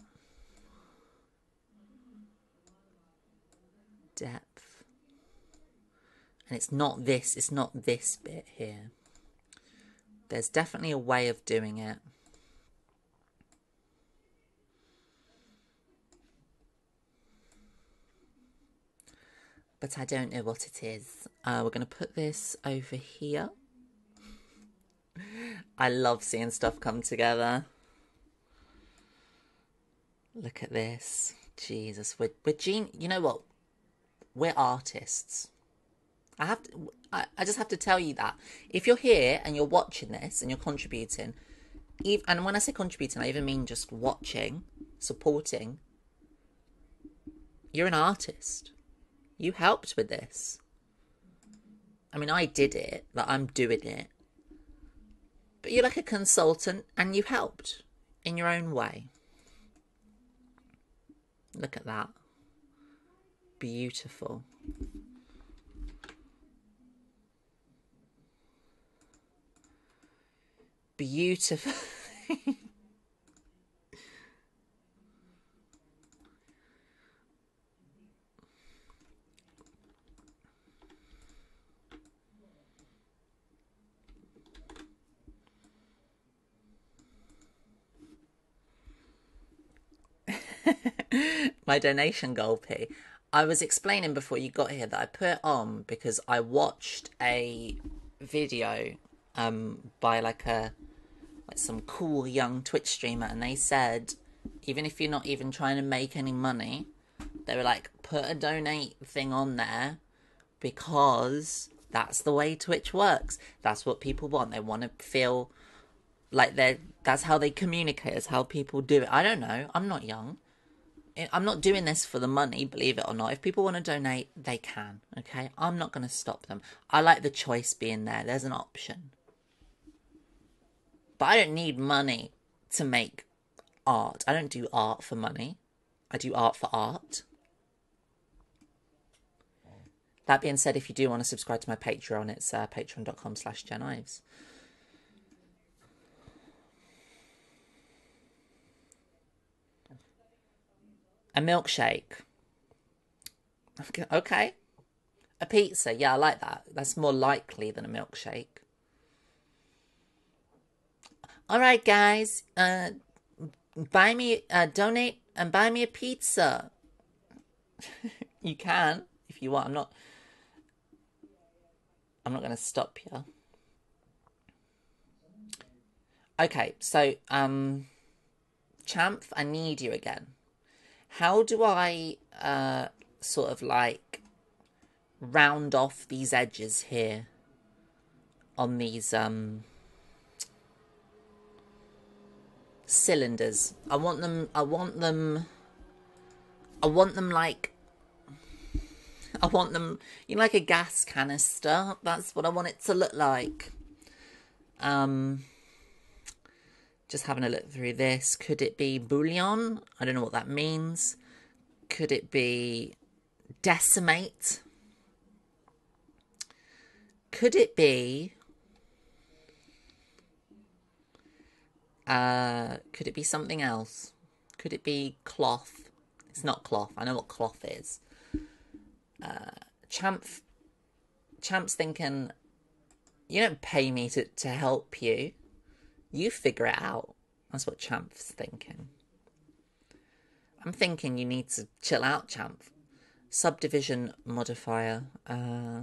Depth. And it's not this, it's not this bit here. There's definitely a way of doing it. But I don't know what it is. Uh, we're going to put this over here. I love seeing stuff come together. Look at this. Jesus, we're, we're gene. You know what? We're artists. I have to. I, I just have to tell you that if you're here and you're watching this and you're contributing, even, and when I say contributing, I even mean just watching, supporting. You're an artist. You helped with this. I mean, I did it, like I'm doing it. But you're like a consultant and you helped in your own way. Look at that. Beautiful. Beautiful. my donation goal, P. I was explaining before you got here that I put on because I watched a video um by like a like some cool young Twitch streamer and they said even if you're not even trying to make any money, they were like put a donate thing on there because that's the way Twitch works. That's what people want. They want to feel like they're that's how they communicate, it's how people do it. I don't know. I'm not young. I'm not doing this for the money, believe it or not. If people want to donate, they can. Okay, I'm not going to stop them. I like the choice being there. There's an option, but I don't need money to make art. I don't do art for money. I do art for art. That being said, if you do want to subscribe to my Patreon, it's uh, patreon.com slash jenives. A milkshake. Okay. A pizza. Yeah, I like that. That's more likely than a milkshake. All right, guys. Uh, buy me, uh, donate and buy me a pizza. you can if you want. I'm not. I'm not going to stop you. Okay, so um, Champ, I need you again how do I uh, sort of like round off these edges here on these um, cylinders? I want them, I want them, I want them like, I want them, you know, like a gas canister. That's what I want it to look like. Um, just having a look through this. Could it be Boolean? I don't know what that means. Could it be decimate? Could it be uh could it be something else? Could it be cloth? It's not cloth. I know what cloth is. Uh champ Champ's thinking, you don't pay me to, to help you. You figure it out. That's what Champ's thinking. I'm thinking you need to chill out, Champ. Subdivision modifier. Uh,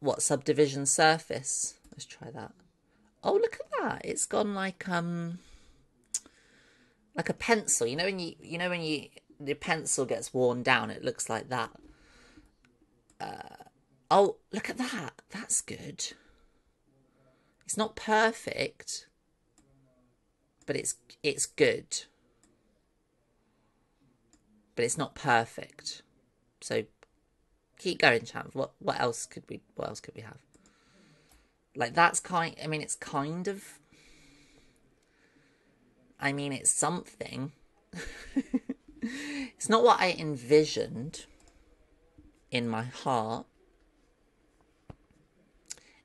what subdivision surface? Let's try that. Oh, look at that! It's gone like um, like a pencil. You know when you you know when you the pencil gets worn down, it looks like that. Uh, oh, look at that! That's good. It's not perfect, but it's it's good. But it's not perfect. So keep going, champ. What what else could we what else could we have? Like that's kind I mean it's kind of I mean it's something. it's not what I envisioned in my heart.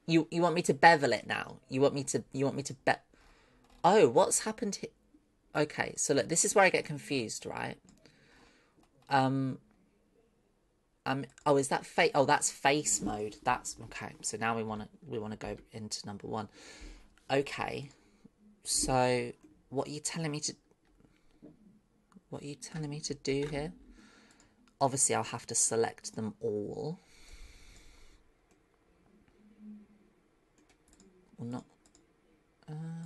You you want me to bevel it now? You want me to you want me to be Oh, what's happened here? Okay, so look, this is where I get confused, right? Um um oh is that face oh that's face mode. That's okay. So now we wanna we wanna go into number one. Okay. So what are you telling me to what are you telling me to do here? Obviously I'll have to select them all. Well not uh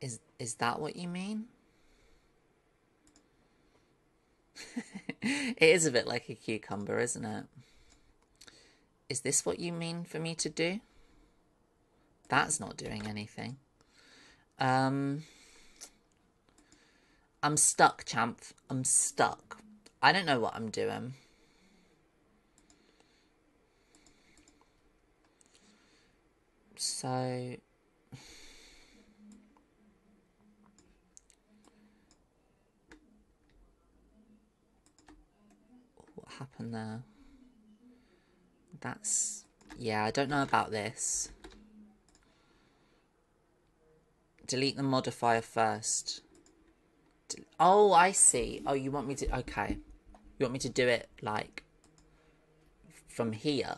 is is that what you mean? it is a bit like a cucumber, isn't it? Is this what you mean for me to do? That's not doing anything. Um, I'm stuck, champ. I'm stuck. I don't know what I'm doing. So what happened there? That's... Yeah, I don't know about this. Delete the modifier first. Oh, I see. Oh, you want me to... Okay. You want me to do it, like, from here?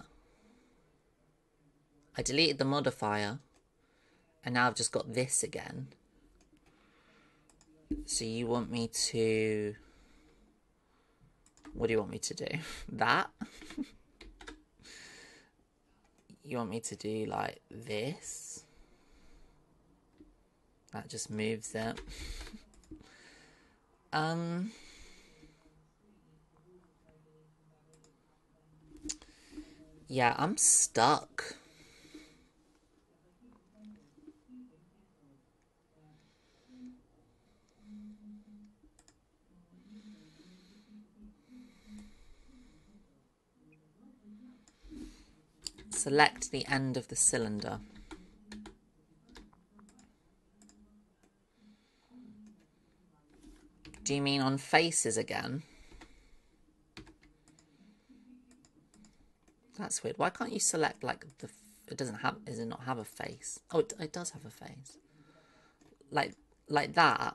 I deleted the modifier. And now I've just got this again. So you want me to... What do you want me to do? That? you want me to do like this? That just moves it. um... Yeah, I'm stuck. Select the end of the cylinder. Do you mean on faces again? That's weird. Why can't you select like the? It doesn't have. Does it not have a face? Oh, it, it does have a face. Like like that.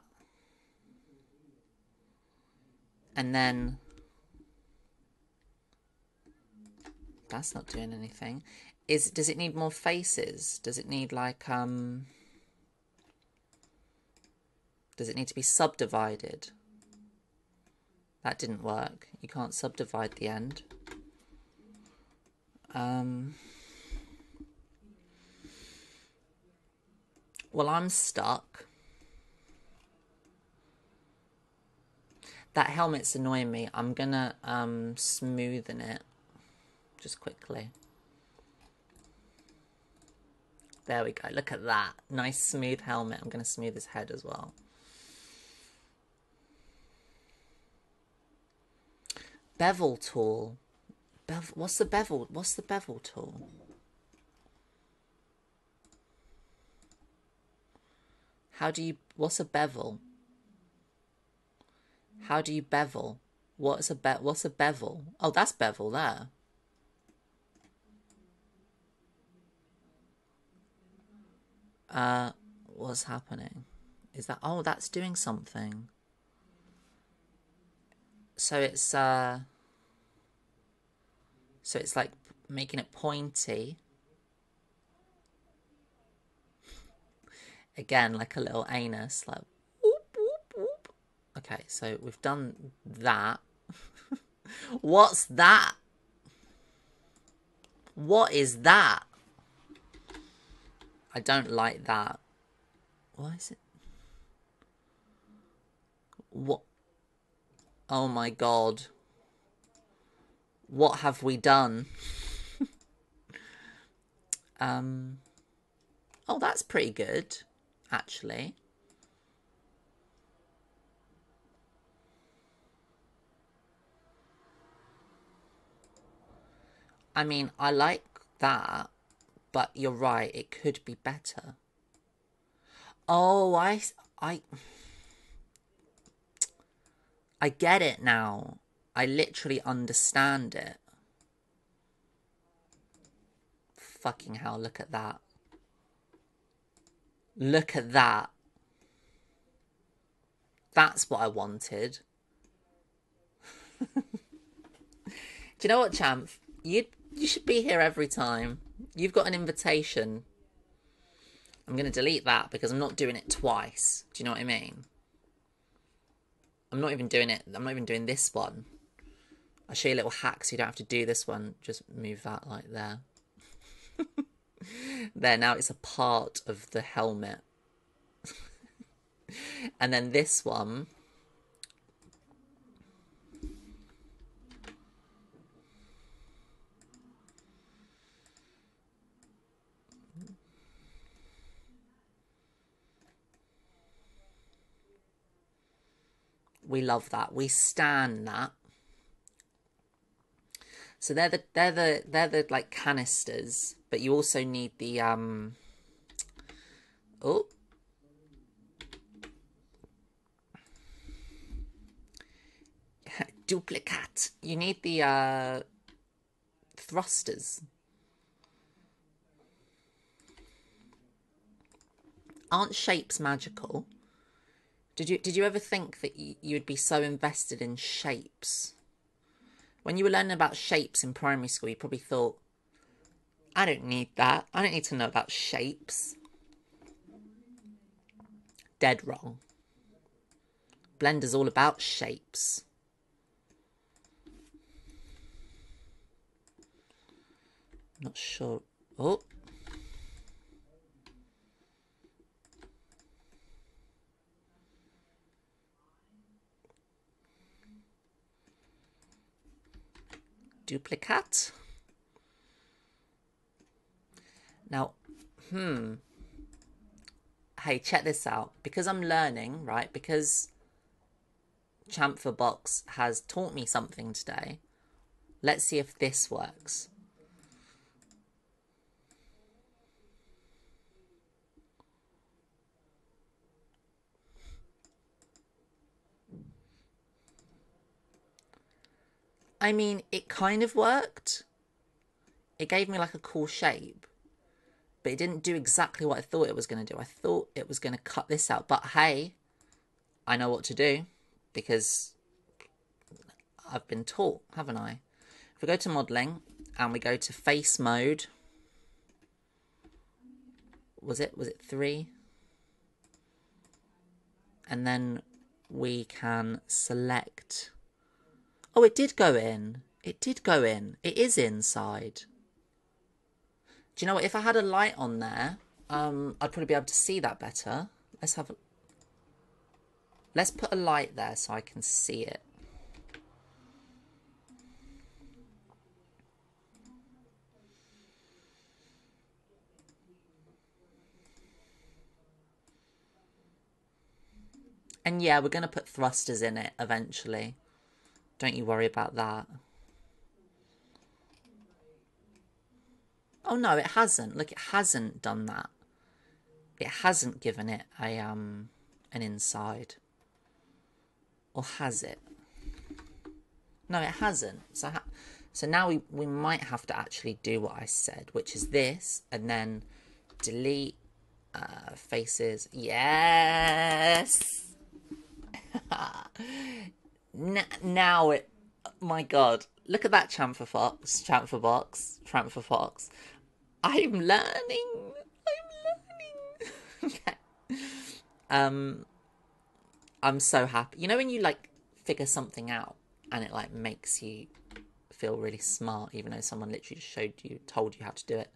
And then That's not doing anything. Is does it need more faces? Does it need like um Does it need to be subdivided? That didn't work. You can't subdivide the end. Um Well, I'm stuck. That helmet's annoying me. I'm gonna um smoothen it just quickly. There we go. Look at that. Nice smooth helmet. I'm going to smooth his head as well. Bevel tool. Bevel, what's the bevel? What's the bevel tool? How do you, what's a bevel? How do you bevel? What's a be, what's a bevel? Oh, that's bevel there. Uh, what's happening? Is that, oh, that's doing something. So it's, uh, So it's like making it pointy. Again, like a little anus, like whoop, whoop, whoop. Okay, so we've done that. What's that? What is that? I don't like that. Why is it? What? Oh my god. What have we done? um. Oh, that's pretty good, actually. I mean, I like that, but you're right, it could be better. Oh, I, I, I get it now. I literally understand it. Fucking hell, look at that. Look at that. That's what I wanted. Do you know what, champ? You you should be here every time. You've got an invitation. I'm going to delete that because I'm not doing it twice. Do you know what I mean? I'm not even doing it. I'm not even doing this one. I'll show you a little hack so you don't have to do this one. Just move that like there. there, now it's a part of the helmet. and then this one We love that. We stand that. So they're the they're the they're the like canisters, but you also need the um oh duplicate. You need the uh thrusters. Aren't shapes magical? Did you did you ever think that you would be so invested in shapes? When you were learning about shapes in primary school, you probably thought, I don't need that. I don't need to know about shapes. Dead wrong. Blender's all about shapes. Not sure. Oh, duplicate. Now, hmm. Hey, check this out. Because I'm learning, right? Because Chamfer Box has taught me something today. Let's see if this works. I mean, it kind of worked. It gave me like a cool shape, but it didn't do exactly what I thought it was going to do. I thought it was going to cut this out, but hey, I know what to do because I've been taught, haven't I? If we go to modeling and we go to face mode, was it was it three? And then we can select Oh, it did go in. It did go in. It is inside. Do you know what? If I had a light on there, um, I'd probably be able to see that better. Let's have a... Let's put a light there so I can see it. And yeah, we're going to put thrusters in it eventually. Don't you worry about that. Oh no, it hasn't. Look, it hasn't done that. It hasn't given it a um an inside. Or has it? No, it hasn't. So ha so now we, we might have to actually do what I said, which is this, and then delete uh, faces. Yes! now it my god Look at that chamfer fox, chamfer box, chamfer fox. I'm learning. I'm learning. Um, I'm so happy. You know when you like figure something out and it like makes you feel really smart, even though someone literally just showed you, told you how to do it.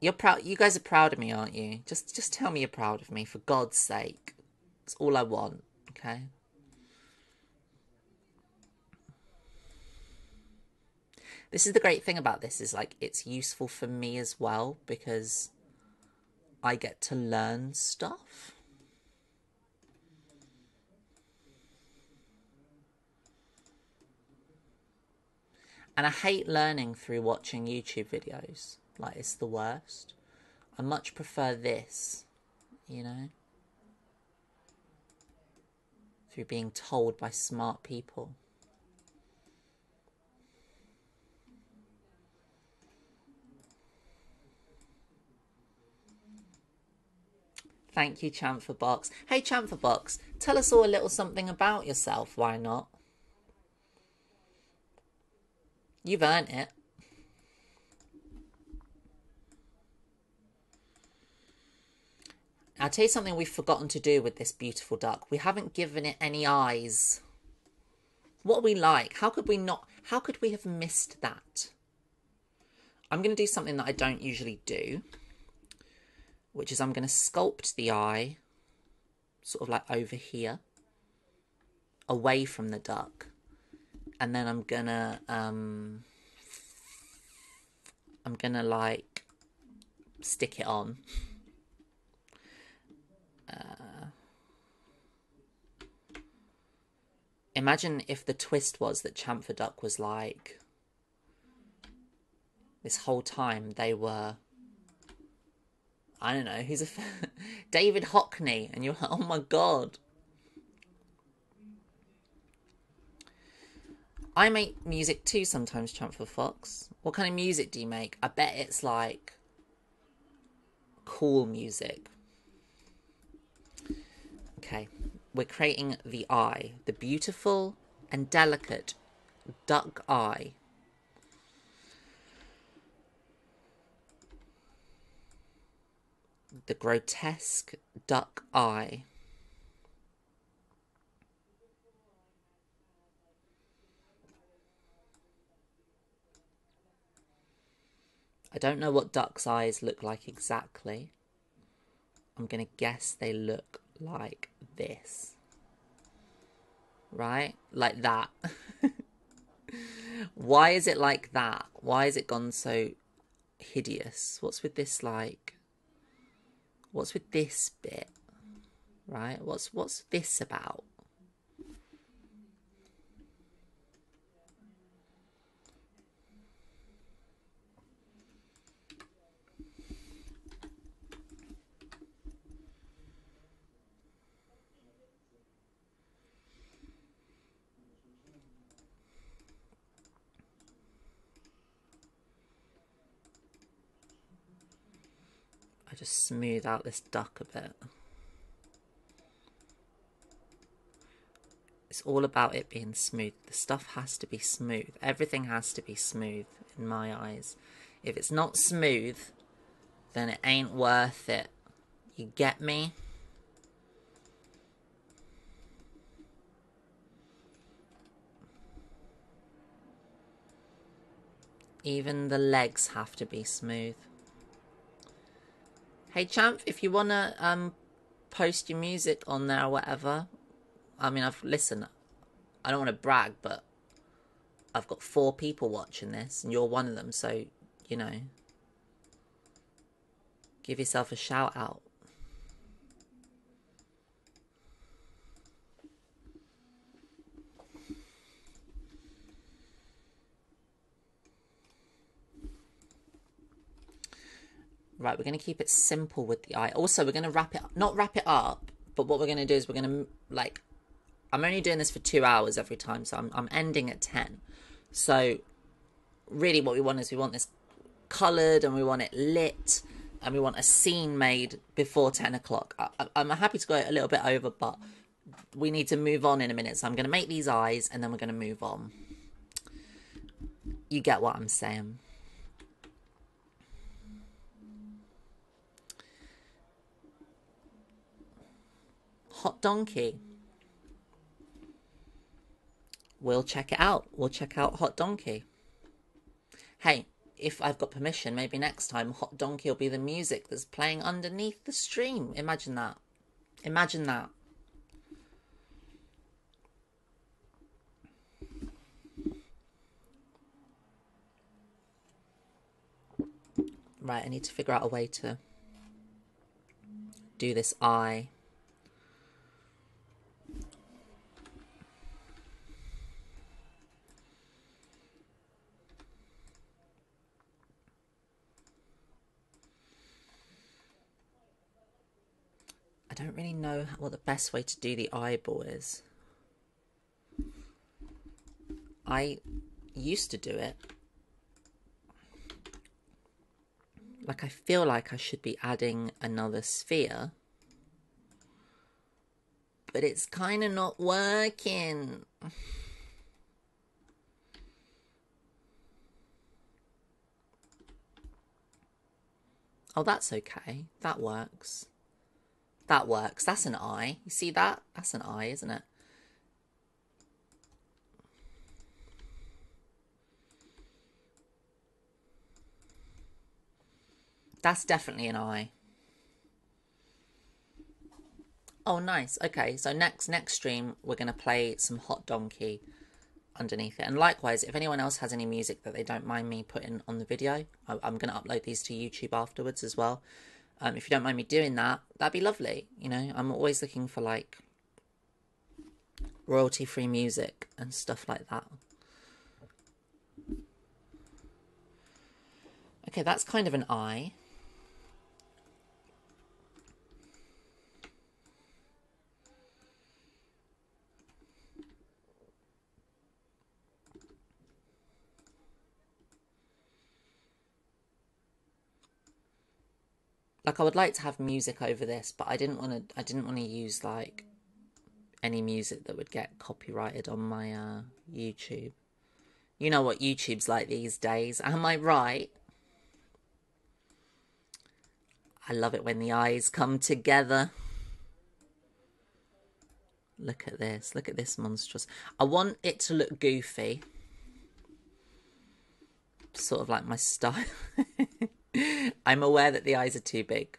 You're proud. You guys are proud of me, aren't you? Just, just tell me you're proud of me for God's sake. It's all I want. Okay. This is the great thing about this is like it's useful for me as well because I get to learn stuff. And I hate learning through watching YouTube videos. Like, it's the worst. I much prefer this, you know? Through being told by smart people. Thank you, Chamfer Box. Hey, Chamfer Box, tell us all a little something about yourself. Why not? You've earned it. I'll tell you something we've forgotten to do with this beautiful duck. We haven't given it any eyes. What are we like? How could we not? How could we have missed that? I'm going to do something that I don't usually do, which is I'm going to sculpt the eye sort of like over here, away from the duck. And then I'm gonna, um, I'm gonna like stick it on. Uh, imagine if the twist was that Chamfer Duck was like this whole time they were I don't know who's a David Hockney and you're like oh my god. I make music too sometimes Chamfer Fox. What kind of music do you make? I bet it's like cool music. Okay, we're creating the eye, the beautiful and delicate duck eye. The grotesque duck eye. I don't know what duck's eyes look like exactly. I'm going to guess they look like this. Right? Like that. Why is it like that? Why has it gone so hideous? What's with this like what's with this bit? Right? What's what's this about? Just smooth out this duck a bit. It's all about it being smooth. The stuff has to be smooth. Everything has to be smooth in my eyes. If it's not smooth, then it ain't worth it. You get me? Even the legs have to be smooth. Hey Champ, if you wanna um post your music on there or whatever, I mean I've listen, I don't want to brag, but I've got four people watching this, and you're one of them, so you know, give yourself a shout out. Right, we're going to keep it simple with the eye. Also, we're going to wrap it not wrap it up, but what we're going to do is we're going to, like, I'm only doing this for two hours every time, so I'm, I'm ending at 10. So, really, what we want is we want this coloured and we want it lit and we want a scene made before 10 o'clock. I, I'm happy to go a little bit over, but we need to move on in a minute. So, I'm going to make these eyes and then we're going to move on. you get what I'm saying. Hot Donkey. We'll check it out. We'll check out Hot Donkey. Hey, if I've got permission, maybe next time Hot Donkey will be the music that's playing underneath the stream. Imagine that. Imagine that. Right, I need to figure out a way to do this eye. Don't really know what the best way to do the eyeball is. I used to do it. Like, I feel like I should be adding another sphere. But it's kind of not working. Oh, that's okay. That works. That works. That's an eye. You see that? That's an eye, isn't it? That's definitely an eye. Oh, nice. Okay, so next next stream we're gonna play some Hot Donkey underneath it. And likewise, if anyone else has any music that they don't mind me putting on the video, I, am gonna upload these to YouTube afterwards as well. Um, if you don't mind me doing that, that'd be lovely. You know, I'm always looking for like royalty free music and stuff like that. Okay, that's kind of an eye. Like I would like to have music over this, but I didn't want to. I didn't want to use like any music that would get copyrighted on my uh, YouTube. You know what YouTube's like these days. Am I right? I love it when the eyes come together. Look at this. Look at this monstrous. I want it to look goofy. Sort of like my style. I'm aware that the eyes are too big.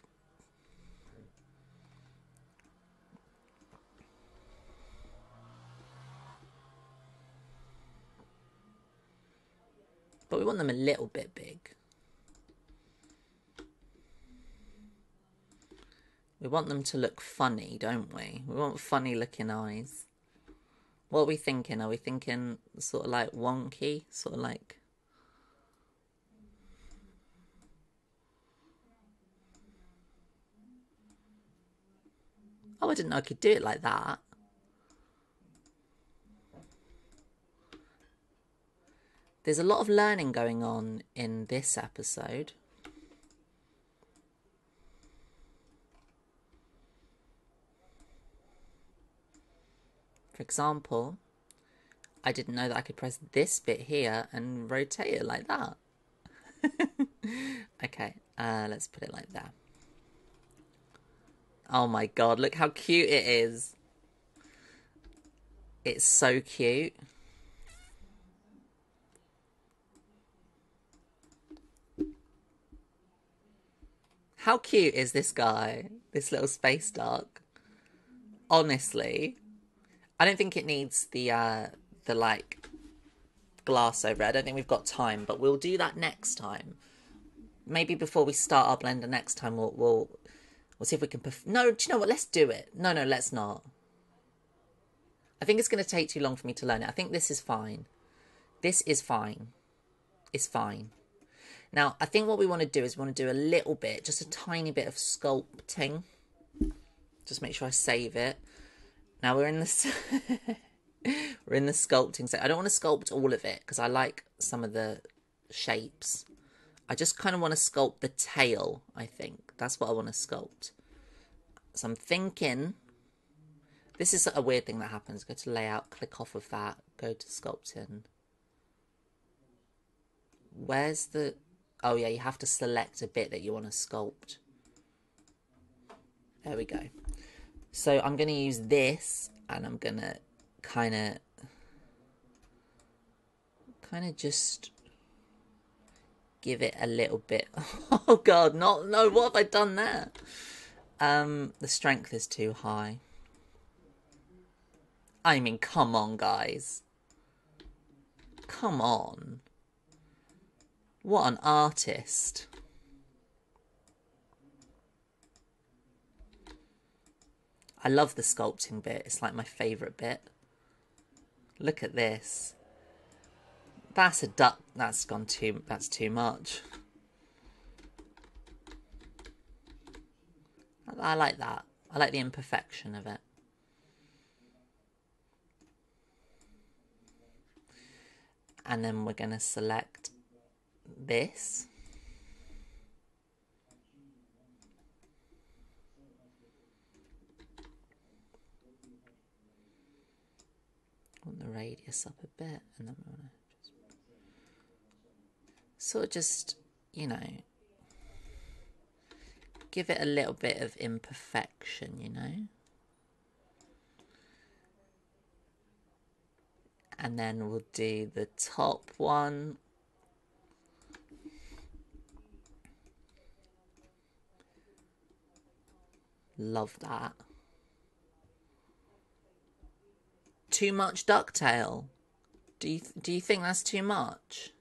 But we want them a little bit big. We want them to look funny, don't we? We want funny looking eyes. What are we thinking? Are we thinking sort of like wonky? Sort of like Oh, I didn't know I could do it like that. There's a lot of learning going on in this episode. For example, I didn't know that I could press this bit here and rotate it like that. okay, uh, let's put it like that. Oh my god, look how cute it is. It's so cute. How cute is this guy? This little space dark. Honestly. I don't think it needs the uh the like glass over it. I don't think we've got time, but we'll do that next time. Maybe before we start our blender next time we'll we'll We'll see if we can. Perf- no, do you know what? Let's do it. No, no, let's not. I think it's going to take too long for me to learn it. I think this is fine. This is fine. It's fine. Now, I think what we want to do is we want to do a little bit, just a tiny bit of sculpting. Just make sure I save it. Now we're in the we're in the sculpting set. I don't want to sculpt all of it because I like some of the shapes. I just kind of want to sculpt the tail, I think. That's what I want to sculpt. So I'm thinking, this is a weird thing that happens. Go to layout, click off of that, go to sculpting. where's the... Oh yeah, you have to select a bit that you want to sculpt. There we go. So I'm going to use this and I'm going to kind of... Kind of just give it a little bit. Oh god, not no. What have I done there? Um, the strength is too high. I mean, come on, guys. Come on. What an artist. I love the sculpting bit. It's like my favourite bit. Look at this. That's a duck. That's gone too. That's too much. I like that. I like the imperfection of it. And then we're going to select this. Want the radius up a bit and then we're going to sort of just, you know, give it a little bit of imperfection, you know. And then we'll do the top one. Love that. Too much ducktail. Do you do you think that's too much?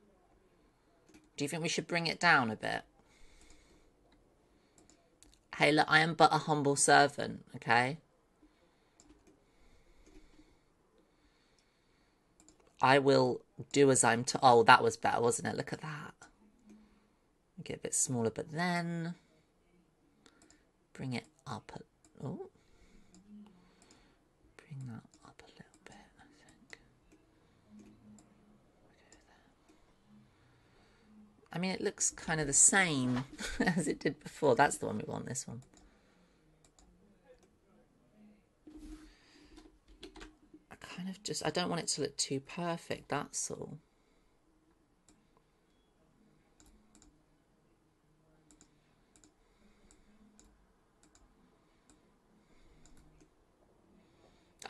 Do you think we should bring it down a bit? Hey, look, I am but a humble servant, okay? I will do as I'm to. Oh, that was better, wasn't it? Look at that. Get a bit smaller, but then bring it up. Oh, bring that I mean, it looks kind of the same as it did before. That's the one we want, this one. I kind of just, I don't want it to look too perfect, that's all.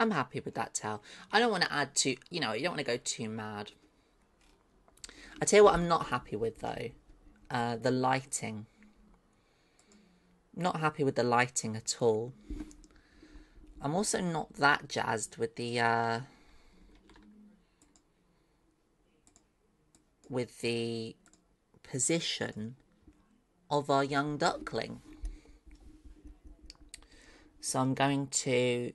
I'm happy with that towel. I don't want to add too, you know, you don't want to go too mad. I tell you what, I'm not happy with though. Uh, the lighting. Not happy with the lighting at all. I'm also not that jazzed with the uh, with the position of our young duckling. So I'm going to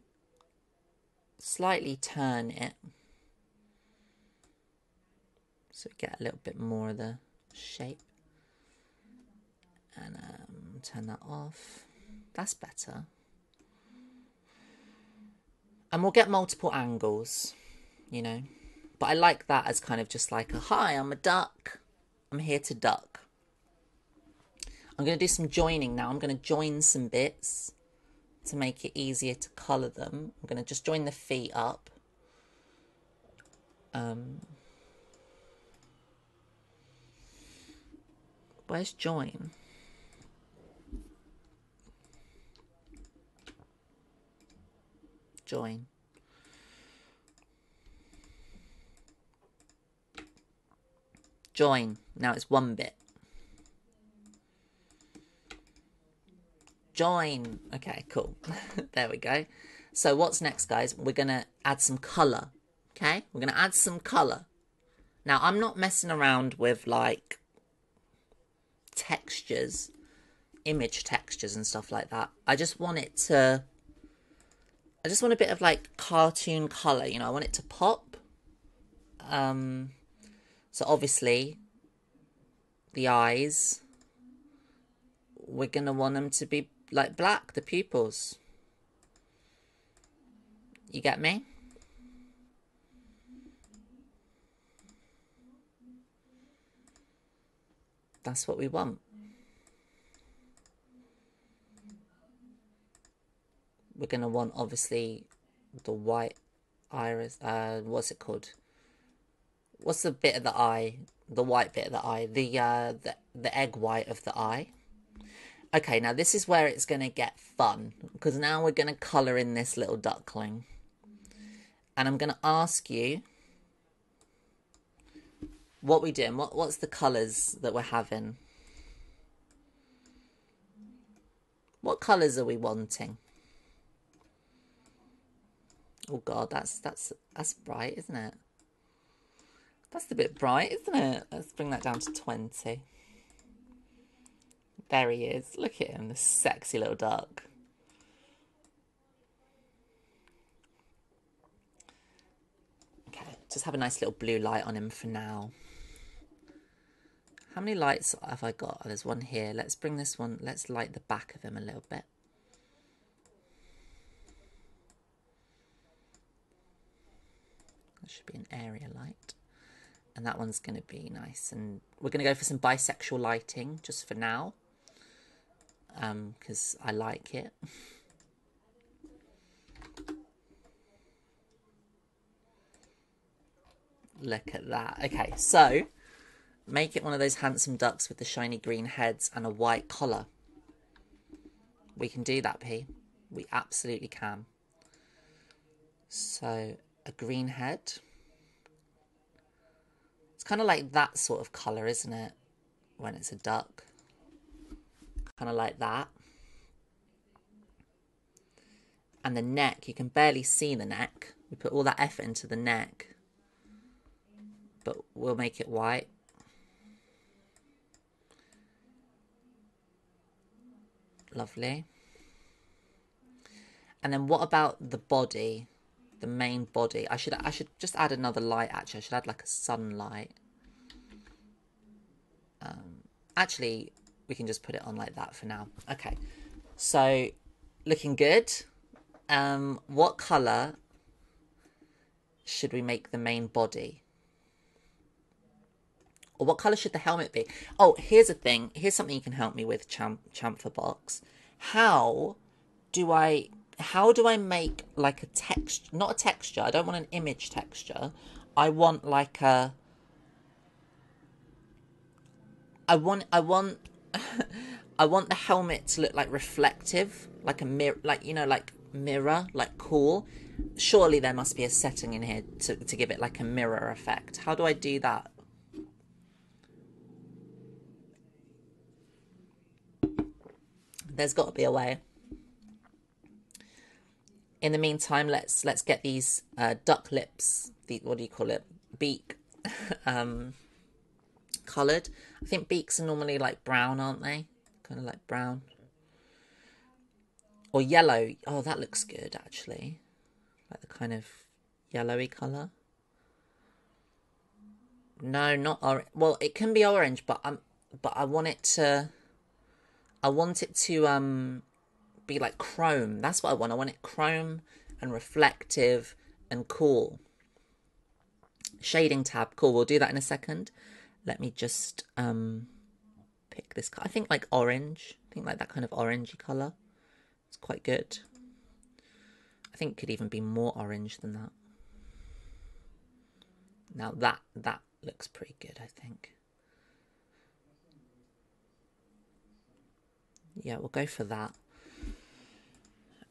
slightly turn it so we get a little bit more of the shape. And um, turn that off. That's better. And we'll get multiple angles you know? But I like that as kind of just like a hi I'm a duck. I'm here to duck. I'm going to do some joining now. I'm going to join some bits to make it easier to colour them. I'm going to just join the feet up. Um, Where's join? Join. Join. Now it's one bit. Join. Okay, cool. there we go. So what's next, guys? We're going to add some colour. Okay? We're going to add some colour. Now, I'm not messing around with, like, textures, image textures and stuff like that. I just want it to, I just want a bit of like cartoon color, you know, I want it to pop. Um, so obviously the eyes, we're going to want them to be like black, the pupils. You get me? That's what we want. We're going to want, obviously, the white iris. Uh, what's it called? What's the bit of the eye? the white bit of the eye, the uh, the the egg white of the eye. Okay, now this is where it's going to get fun because now we're going to colour in this little duckling. And I'm going to ask you what we doing. What what's the colours that we're having? What colours are we wanting? Oh god, that's that's that's bright, isn't it? That's a bit bright, isn't it? Let's bring that down to 20. There he is. Look at him, the sexy little duck. Okay, just have a nice little blue light on him for now. How many lights have I got? Oh, there's one here. Let's bring this one, let's light the back of him a little bit. That should be an area light. And that one's going to be nice. And we're going to go for some bisexual lighting just for now. Because um, I like it. Look at that. Okay, so make it one of those handsome ducks with the shiny green heads and a white collar. We can do that, P. We absolutely can. So a green head. It's kind of like that sort of colour, isn't it? When it's a duck. Kind of like that. And the neck, you can barely see the neck. We put all that effort into the neck. But we'll make it white. Lovely. And then what about the body? the main body. I should I should just add another light actually. I should add like a sunlight. Um, actually, we can just put it on like that for now. Okay, so looking good. Um, what colour should we make the main body? Or what colour should the helmet be? Oh, here's a thing. Here's something you can help me with, Champ Chamfer Box. How do I how do I make like a text, not a texture, I don't want an image texture. I want like a, I want, I want, I want the helmet to look like reflective, like a mirror, like, you know, like mirror, like cool. Surely there must be a setting in here to, to give it like a mirror effect. How do I do that? There's got to be a way in the meantime, let's let's get these uh, duck lips. The what do you call it? Beak. um, coloured. I think beaks are normally like brown, aren't they? Kind of like brown. Or yellow. Oh, that looks good actually. Like the kind of yellowy colour. No, not orange. Well, it can be orange, but um, but I want it to. I want it to um be like chrome. That's what I want. I want it chrome and reflective and cool. Shading tab, cool. We'll do that in a second. Let me just um pick this. I think like orange. I think like that kind of orangey color. It's quite good. I think it could even be more orange than that. Now that that looks pretty good, I think. Yeah, we'll go for that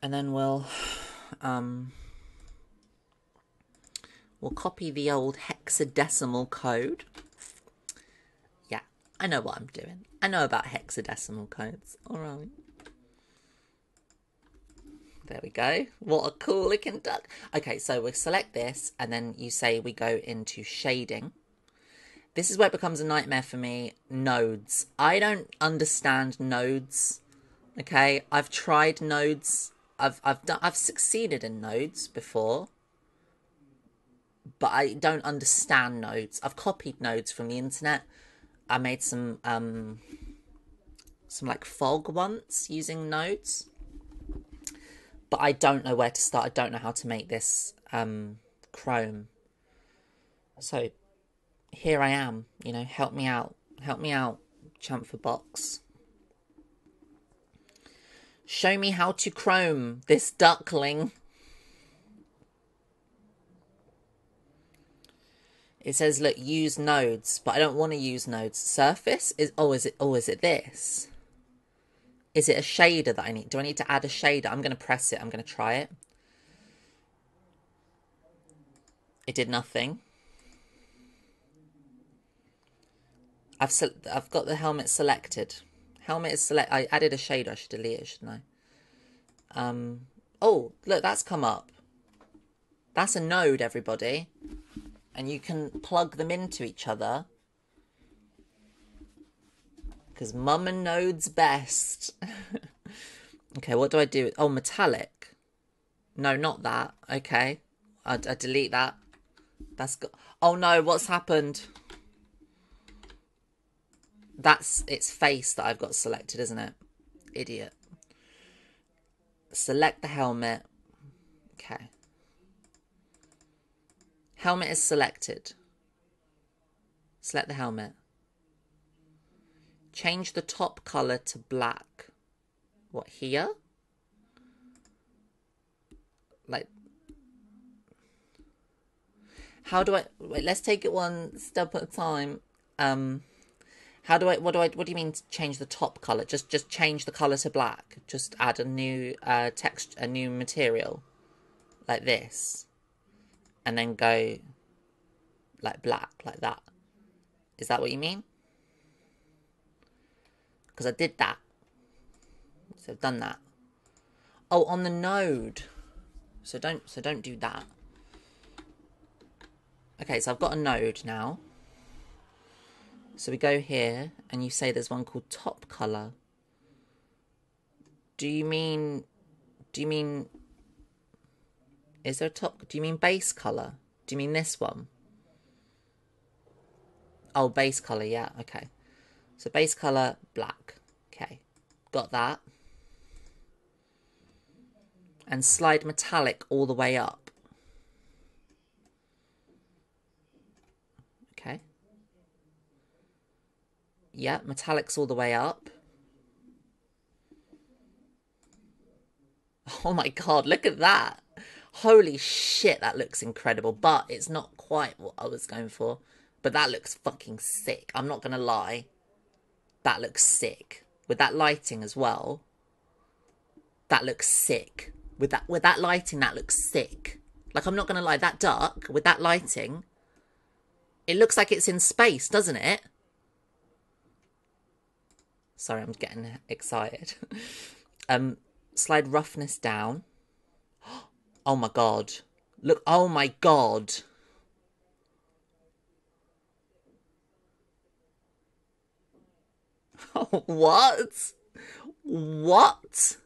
and then we'll um, we'll copy the old hexadecimal code. Yeah, I know what I'm doing. I know about hexadecimal codes. All right. There we go. What a cool looking duck. Okay, so we select this and then you say we go into shading. This is where it becomes a nightmare for me. Nodes. I don't understand nodes. Okay, I've tried nodes I've I've done I've succeeded in nodes before, but I don't understand nodes. I've copied nodes from the internet. I made some um some like fog once using nodes, but I don't know where to start. I don't know how to make this um Chrome. So here I am. You know, help me out. Help me out, Chamfer Box. Show me how to chrome this duckling. It says, look, use nodes, but I don't want to use nodes. Surface is oh, is it oh, is it this? Is it a shader that I need? Do I need to add a shader? I'm gonna press it. I'm gonna try it. It did nothing. I've I've got the helmet selected. Helmet is select. I added a shader. I should delete it, shouldn't I? Um. Oh, look, that's come up. That's a node, everybody and you can plug them into each other. Because mum and node's best. okay, what do I do? Oh, metallic. No, not that. Okay. I, I delete that. That's good. Oh no, what's happened? That's its face that I've got selected, isn't it? Idiot. Select the helmet. Okay. Helmet is selected. Select the helmet. Change the top colour to black. What, here? Like, how do I, wait, let's take it one step at a time. Um, how do I, what do I, what do you mean change the top colour? Just, just change the colour to black. Just add a new, uh, text, a new material. Like this and then go like black, like that. Is that what you mean? Because I did that. So I've done that. Oh, on the node. So don't so don't do that. Okay, so I've got a node now. So we go here and you say there's one called top color. Do you mean do you mean is there a top? Do you mean base colour? Do you mean this one? Oh, base colour, yeah, okay. So base colour, black. Okay, got that. And slide metallic all the way up. Okay. Yeah, metallics all the way up. Oh my god, look at that holy shit, that looks incredible. But it's not quite what I was going for. But that looks fucking sick. I'm not going to lie. That looks sick. With that lighting as well. That looks sick. With that with that lighting, that looks sick. Like I'm not gonna lie, that dark with that lighting, it looks like it's in space, doesn't it? Sorry, I'm getting excited. um, slide roughness down. Oh my god. Look, oh my god. what? What?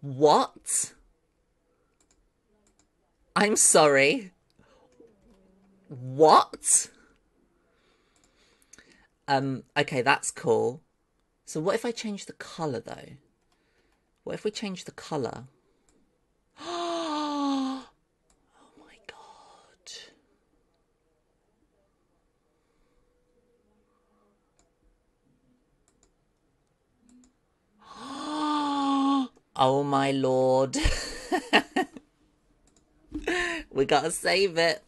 What? I'm sorry. What? Um, okay, that's cool. So what if I change the colour though? What if we change the colour? oh my god. oh my lord. we gotta save it.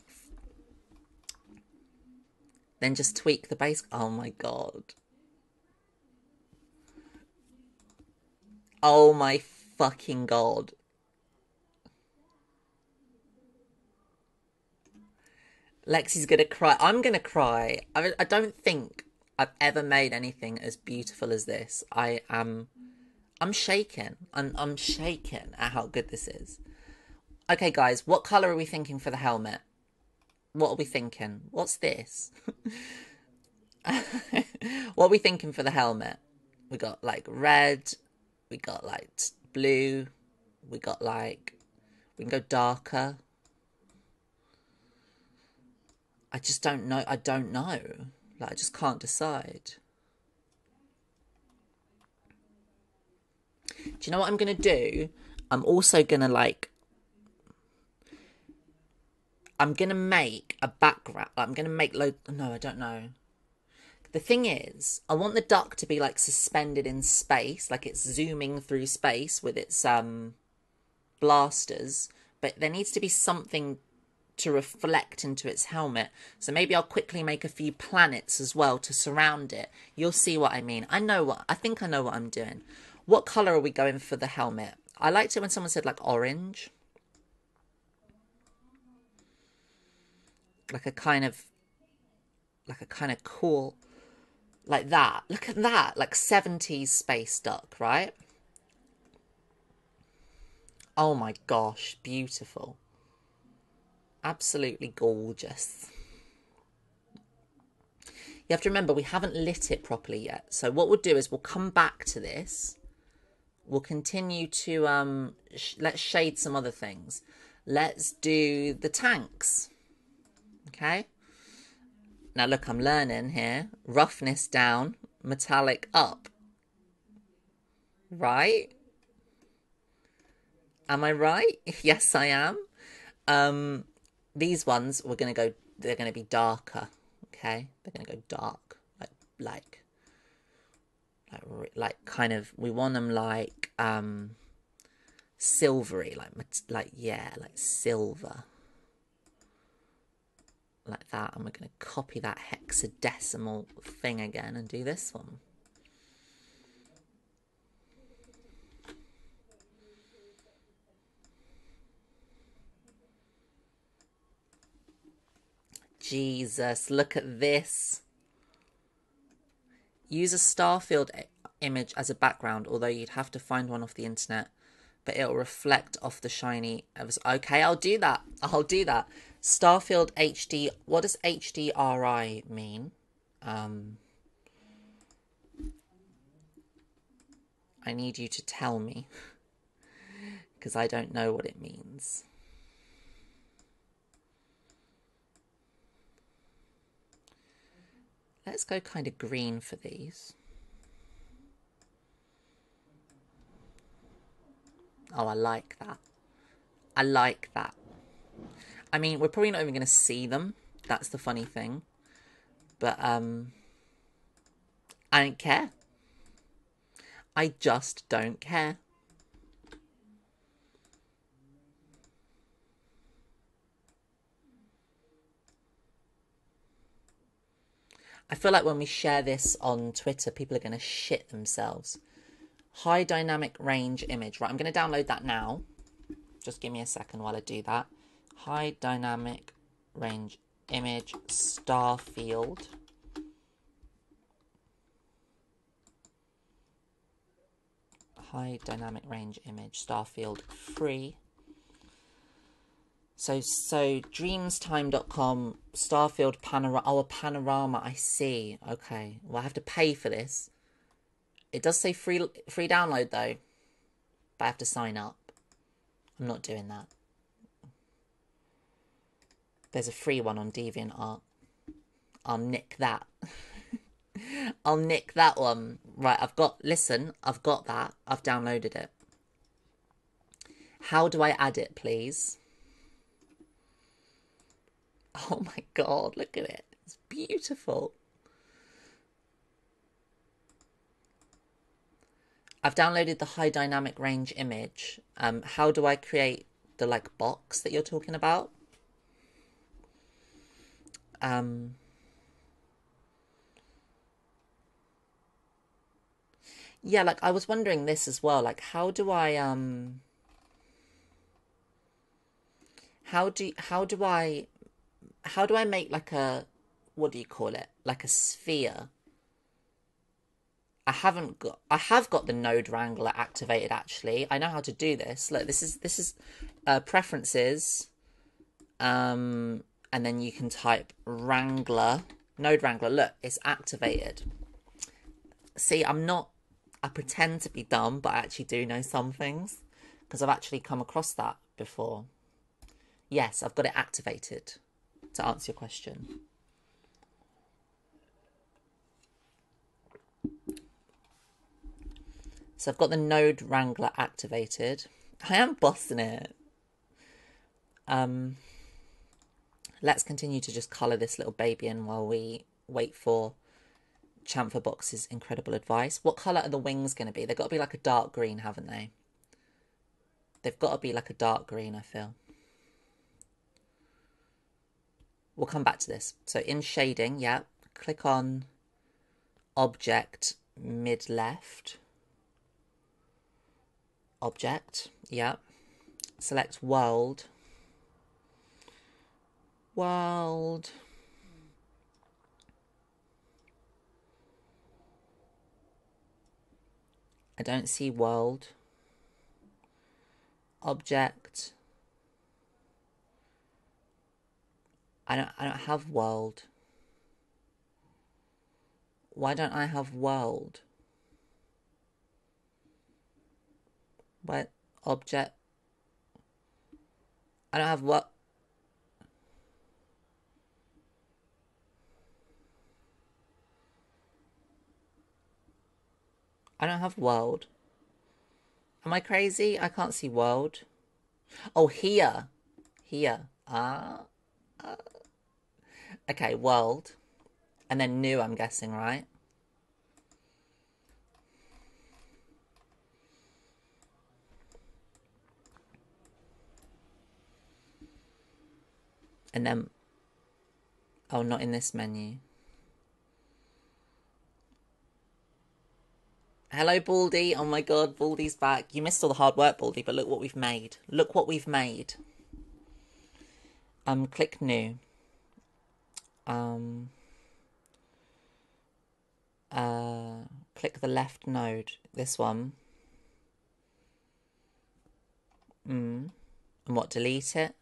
Then just tweak the base. Oh my god. Oh my fucking god. Lexi's gonna cry. I'm gonna cry. I, I don't think I've ever made anything as beautiful as this. I am. I'm shaken. I'm, I'm shaken at how good this is. Okay, guys, what colour are we thinking for the helmet? What are we thinking? What's this? what are we thinking for the helmet? We got like red, we got like blue, we got like, we can go darker. I just don't know. I don't know. Like, I just can't decide. Do you know what I'm going to do? I'm also going to like, I'm going to make a background. I'm going to make load. No, I don't know. The thing is, I want the duck to be like suspended in space, like it's zooming through space with its um blasters, but there needs to be something to reflect into its helmet. So maybe I'll quickly make a few planets as well to surround it. You'll see what I mean. I know what, I think I know what I'm doing. What colour are we going for the helmet? I liked it when someone said like orange. Like a kind of, like a kind of cool, like that. Look at that, like 70s space duck, right? Oh my gosh, beautiful. Absolutely gorgeous. You have to remember we haven't lit it properly yet. So what we'll do is we'll come back to this. We'll continue to um let's shade some other things. Let's do the tanks. Okay? Now look, I'm learning here. Roughness down, metallic up. Right? Am I right? Yes, I am. Um, these ones we're gonna go. They're gonna be darker. Okay, they're gonna go dark, like like like like kind of. We want them like um silvery, like like yeah, like silver, like that. And we're gonna copy that hexadecimal thing again and do this one. Jesus, look at this. Use a starfield image as a background, although you'd have to find one off the internet, but it'll reflect off the shiny. Okay, I'll do that. I'll do that. Starfield HD. What does HDRI mean? Um, I need you to tell me because I don't know what it means. Let's go kind of green for these. Oh, I like that. I like that. I mean, we're probably not even going to see them. That's the funny thing. But, um, I don't care. I just don't care. I feel like when we share this on Twitter, people are going to shit themselves. High dynamic range image. Right, I'm going to download that now. Just give me a second while I do that. High dynamic range image star field. High dynamic range image star field free. So, so dreamstime.com, Starfield Panorama. Oh, a panorama. I see. Okay. Well, I have to pay for this. It does say free free download though, but I have to sign up. I'm not doing that. There's a free one on DeviantArt. I'll nick that. I'll nick that one. Right, I've got. Listen, I've got that. I've downloaded it. How do I add it, please? Oh my god, look at it. It's beautiful. I've downloaded the high dynamic range image. Um, how do I create the like box that you're talking about? Um, yeah, like I was wondering this as well. Like, how do I um, how do how do I how do I make like a what do you call it? Like a sphere. I haven't got I have got the node wrangler activated actually. I know how to do this. Look, this is this is uh, preferences. Um and then you can type wrangler, node wrangler. Look, it's activated. See, I'm not I pretend to be dumb, but I actually do know some things because I've actually come across that before. Yes, I've got it activated to answer your question. So I've got the node wrangler activated. I am bossing it. Um, let's continue to just colour this little baby in while we wait for Chamfer Box's incredible advice. What colour are the wings going to be? They've got to be like a dark green, haven't they? They've got to be like a dark green, I feel. We'll come back to this. So in shading, yeah, click on object mid left. Object, yeah. Select world World. I don't see world. Object. I don't I don't have world. Why don't I have world? What object? I don't have what? I don't have world. Am I crazy? I can't see world. Oh, here. Here. Ah. Uh, okay, world. And then new, I'm guessing, right? And then, oh, not in this menu. Hello, Baldy. Oh my god, Baldy's back. You missed all the hard work, Baldy, but look what we've made. Look what we've made. Um, click new. Um, uh, click the left node. This one. Mm. And what, delete it?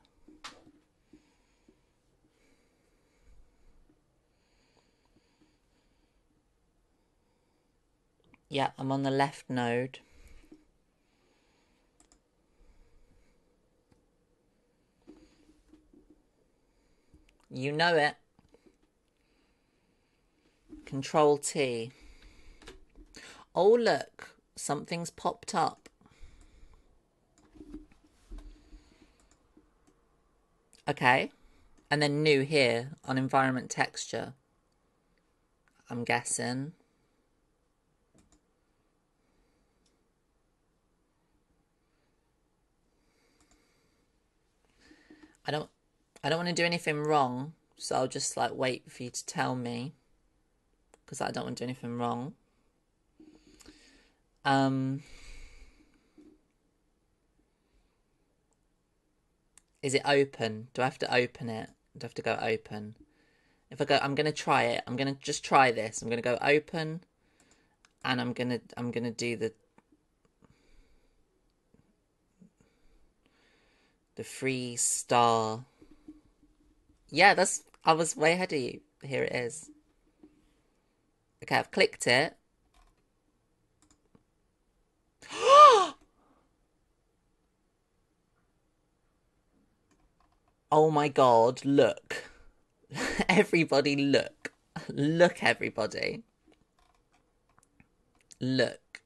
Yeah, I'm on the left node. You know it. Control T. Oh, look. Something's popped up. Okay. And then new here on environment texture. I'm guessing. I don't I don't want to do anything wrong, so I'll just like wait for you to tell me because I don't want to do anything wrong. Um Is it open? Do I have to open it? Do I have to go open? If I go I'm going to try it. I'm going to just try this. I'm going to go open and I'm going to I'm going to do the The free star. Yeah, that's. I was way ahead of you. Here it is. Okay, I've clicked it. oh my god, look. everybody, look. Look, everybody. Look.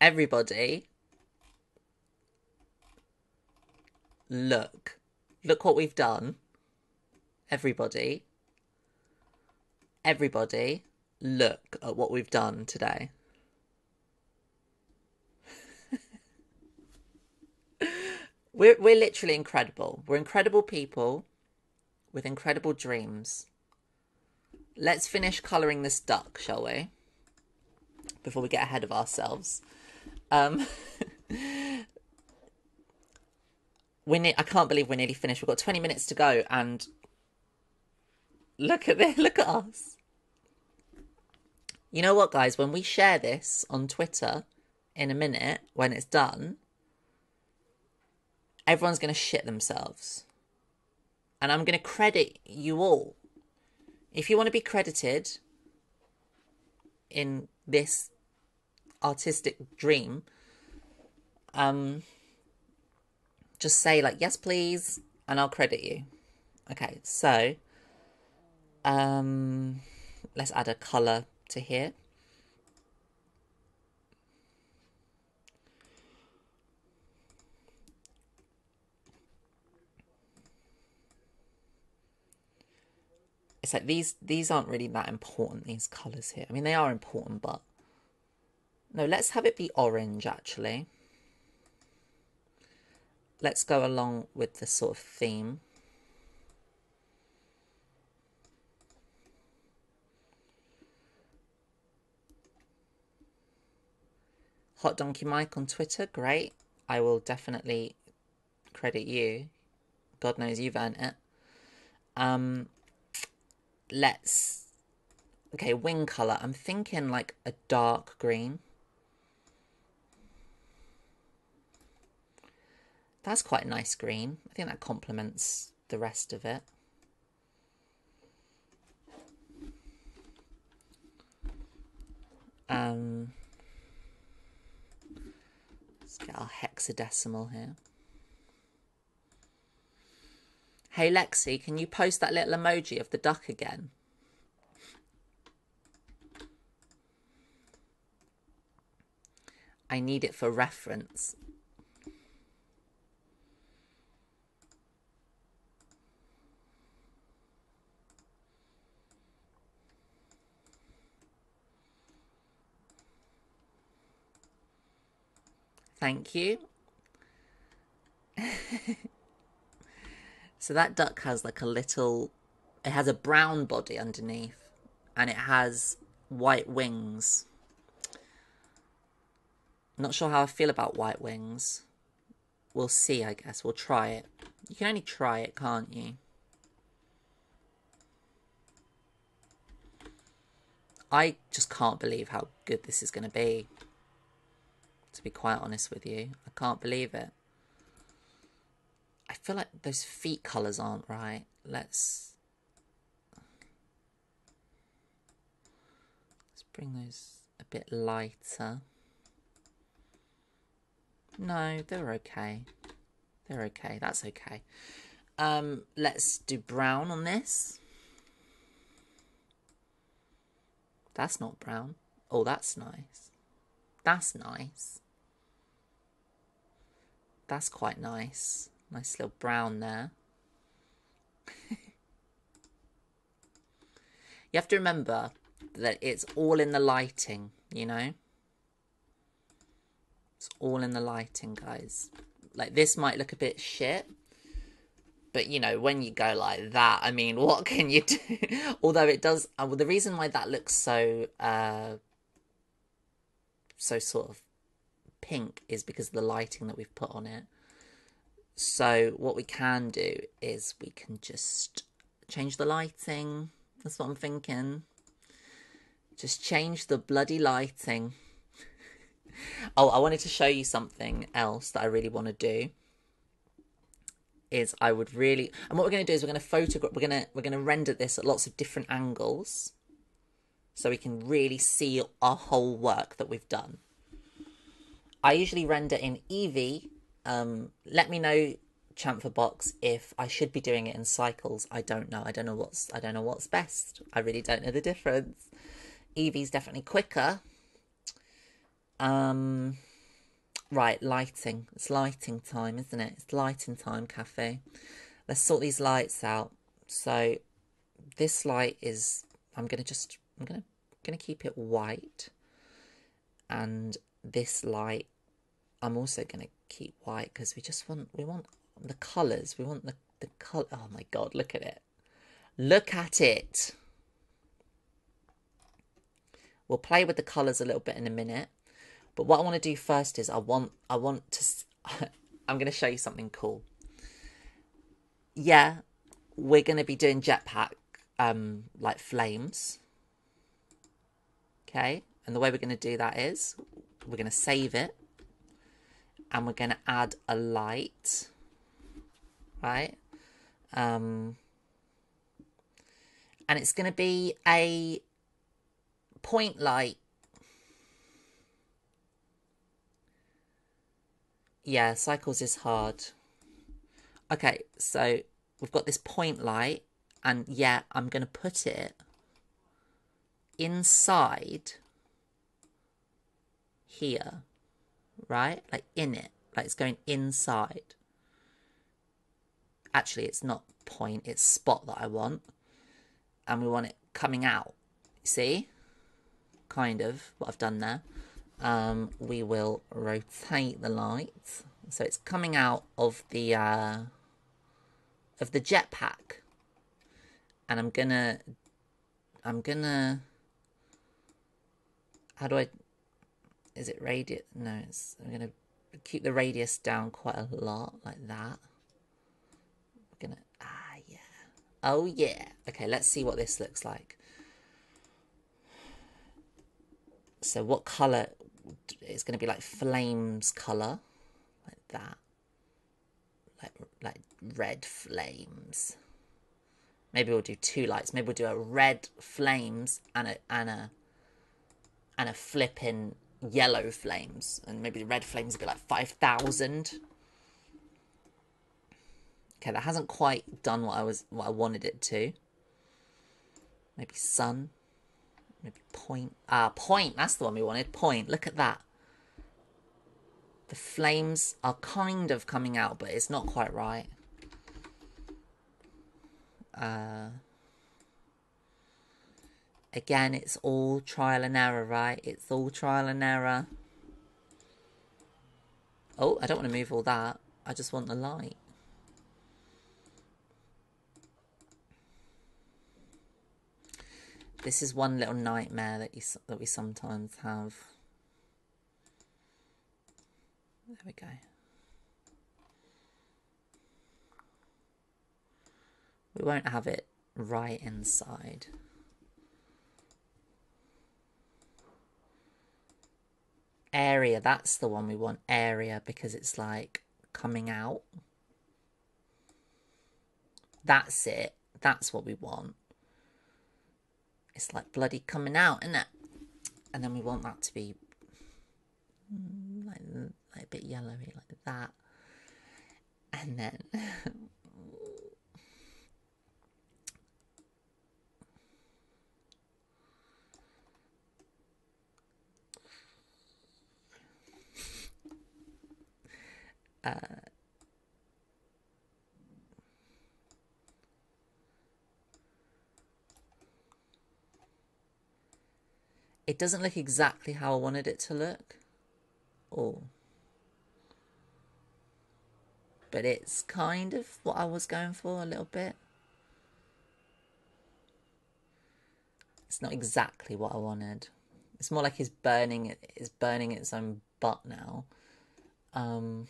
Everybody. Look, look what we've done. Everybody, everybody, look at what we've done today. we're, we're literally incredible. We're incredible people with incredible dreams. Let's finish colouring this duck, shall we? Before we get ahead of ourselves. Um, we're ne- I can't believe we're nearly finished. We've got 20 minutes to go, and look at this. Look at us. You know what, guys? When we share this on Twitter in a minute, when it's done, everyone's going to shit themselves. And I'm going to credit you all. If you want to be credited in this artistic dream, um, just say like yes please and I'll credit you. Okay, so um let's add a color to here. It's like these these aren't really that important these colors here. I mean they are important but no, let's have it be orange actually. Let's go along with the sort of theme. Hot Donkey Mike on Twitter, great. I will definitely credit you. God knows you've earned it. Um, let's. Okay, wing color. I'm thinking like a dark green. That's quite a nice green. I think that complements the rest of it. Um, let's get our hexadecimal here. Hey Lexi, can you post that little emoji of the duck again? I need it for reference. Thank you. so that duck has like a little, it has a brown body underneath and it has white wings. Not sure how I feel about white wings. We'll see, I guess. We'll try it. You can only try it, can't you? I just can't believe how good this is going to be be quite honest with you. I can't believe it. I feel like those feet colours aren't right. Let's... Let's bring those a bit lighter. No, they're okay. They're okay. That's okay. Um, let's do brown on this. That's not brown. Oh, that's nice. That's nice. That's quite nice. Nice little brown there. you have to remember that it's all in the lighting, you know? It's all in the lighting, guys. Like, this might look a bit shit. But, you know, when you go like that, I mean, what can you do? Although it does... Uh, well, the reason why that looks so... Uh, so sort of pink is because of the lighting that we've put on it. So what we can do is we can just change the lighting. That's what I'm thinking. Just change the bloody lighting. oh, I wanted to show you something else that I really want to do. Is I would really and what we're going to do is we're going to photograph we're going to we're going to render this at lots of different angles so we can really see our whole work that we've done. I usually render in Eevee. Um, let me know, Chamfer Box, if I should be doing it in cycles. I don't know. I don't know what's I don't know what's best. I really don't know the difference. Eevee's definitely quicker. Um, right, lighting. It's lighting time, isn't it? It's lighting time, cafe. Let's sort these lights out. So this light is. I'm gonna just. I'm gonna gonna keep it white, and this light I'm also going to keep white because we just want, we want the colours. We want the, the colour. Oh my God, look at it. Look at it. We'll play with the colours a little bit in a minute. But what I want to do first is I want, I want to, I'm going to show you something cool. Yeah, we're going to be doing jetpack, um, like flames. Okay. And the way we're going to do that is we're going to save it and we're going to add a light, right? Um, and it's going to be a point light. Yeah, cycles is hard. Okay, so we've got this point light, and yeah, I'm going to put it inside here right? Like in it, like it's going inside. Actually, it's not point, it's spot that I want. And we want it coming out. See? Kind of what I've done there. Um, we will rotate the light So it's coming out of the uh, of the jetpack, and I'm gonna, I'm gonna. How do I? Is it radius? No, it's. I'm gonna keep the radius down quite a lot, like that. We're gonna. Ah, yeah. Oh yeah. Okay, let's see what this looks like. So what color? is going to be like flames color, like that, like like red flames. Maybe we'll do two lights. Maybe we'll do a red flames and a and a and a flipping yellow flames, and maybe the red flames will be like five thousand. Okay, that hasn't quite done what I was what I wanted it to. Maybe sun. Maybe point. Ah, point. That's the one we wanted. Point. Look at that. The flames are kind of coming out, but it's not quite right. Uh, again, it's all trial and error, right? It's all trial and error. Oh, I don't want to move all that. I just want the light. This is one little nightmare that you that we sometimes have. There we go. We won't have it right inside. Area, that's the one we want. Area, because it's like coming out. That's it. That's what we want it's like bloody coming out, isn't it? And then we want that to be like, like a bit yellowy, like that. And then uh, It doesn't look exactly how I wanted it to look. Oh. But it's kind of what I was going for a little bit. It's not exactly what I wanted. It's more like he's burning it's burning its own butt now. Um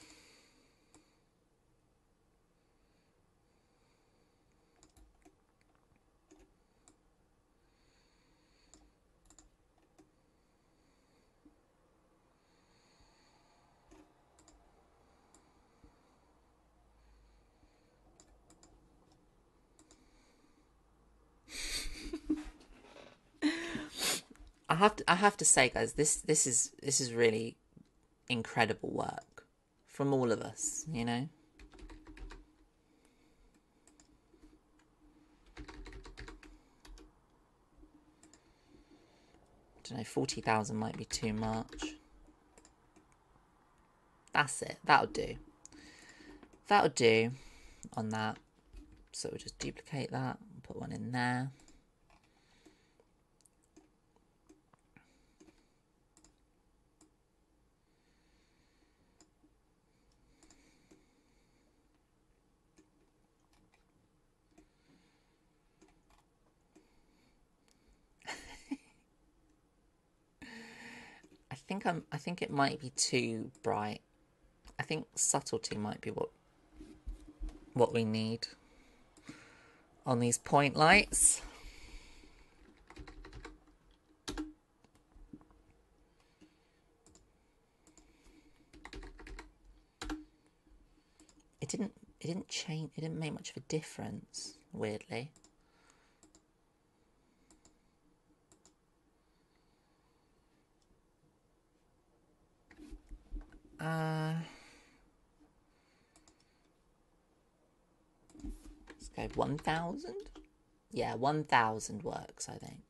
I have to I have to say, guys, this this is this is really incredible work from all of us, you know. I don't know, forty thousand might be too much. That's it. That'll do. That'll do on that. So we'll just duplicate that, put one in there. Think I'm. I think it might be too bright. I think subtlety might be what what we need on these point lights. It didn't. It didn't change. It didn't make much of a difference. Weirdly. Uh, let's go 1,000. Yeah, 1,000 works, I think.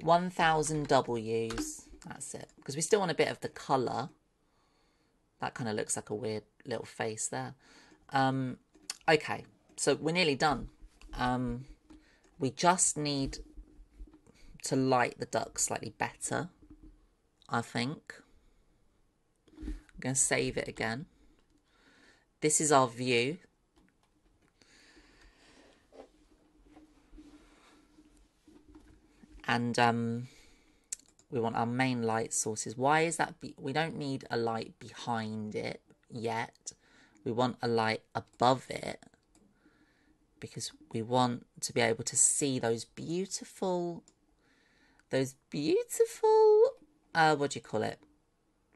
1,000 W's. That's it. Because we still want a bit of the colour. That kind of looks like a weird little face there. Um, okay, so we're nearly done. Um, we just need to light the duck slightly better, I think going to save it again. this is our view. And um, we want our main light sources. Why is that? We don't need a light behind it yet. We want a light above it because we want to be able to see those beautiful, those beautiful, uh, what do you call it?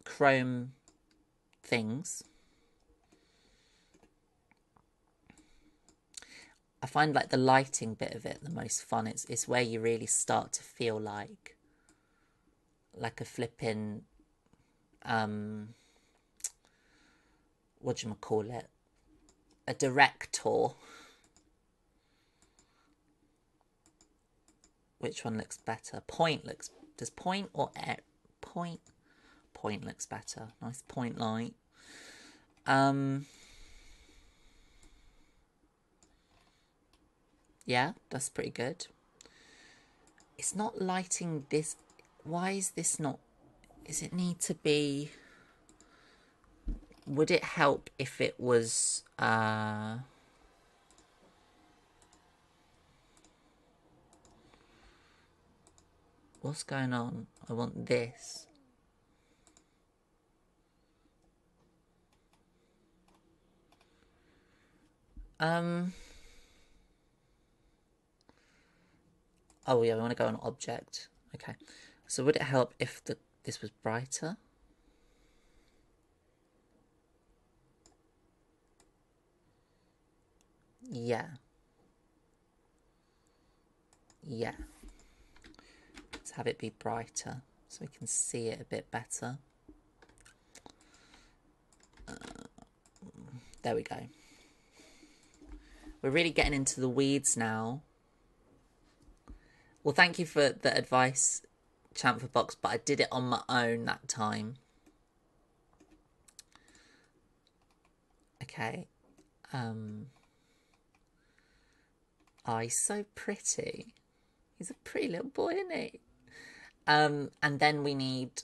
Chrome things. I find like the lighting bit of it the most fun. It's it's where you really start to feel like like a flipping um what do you call it? A director. Which one looks better? Point looks does point or point point looks better. Nice point light. Um Yeah, that's pretty good. It's not lighting this. Why is this not? Is it need to be? Would it help if it was? Uh, what's going on? I want this. Um. Oh yeah, we want to go on object. Okay. So would it help if the this was brighter? Yeah. Yeah. Let's have it be brighter so we can see it a bit better. Uh, there we go. We're really getting into the weeds now well, thank you for the advice, Chamfer Box, but I did it on my own that time. Okay. Um. Oh, he's so pretty. He's a pretty little boy, isn't he? Um, and then we need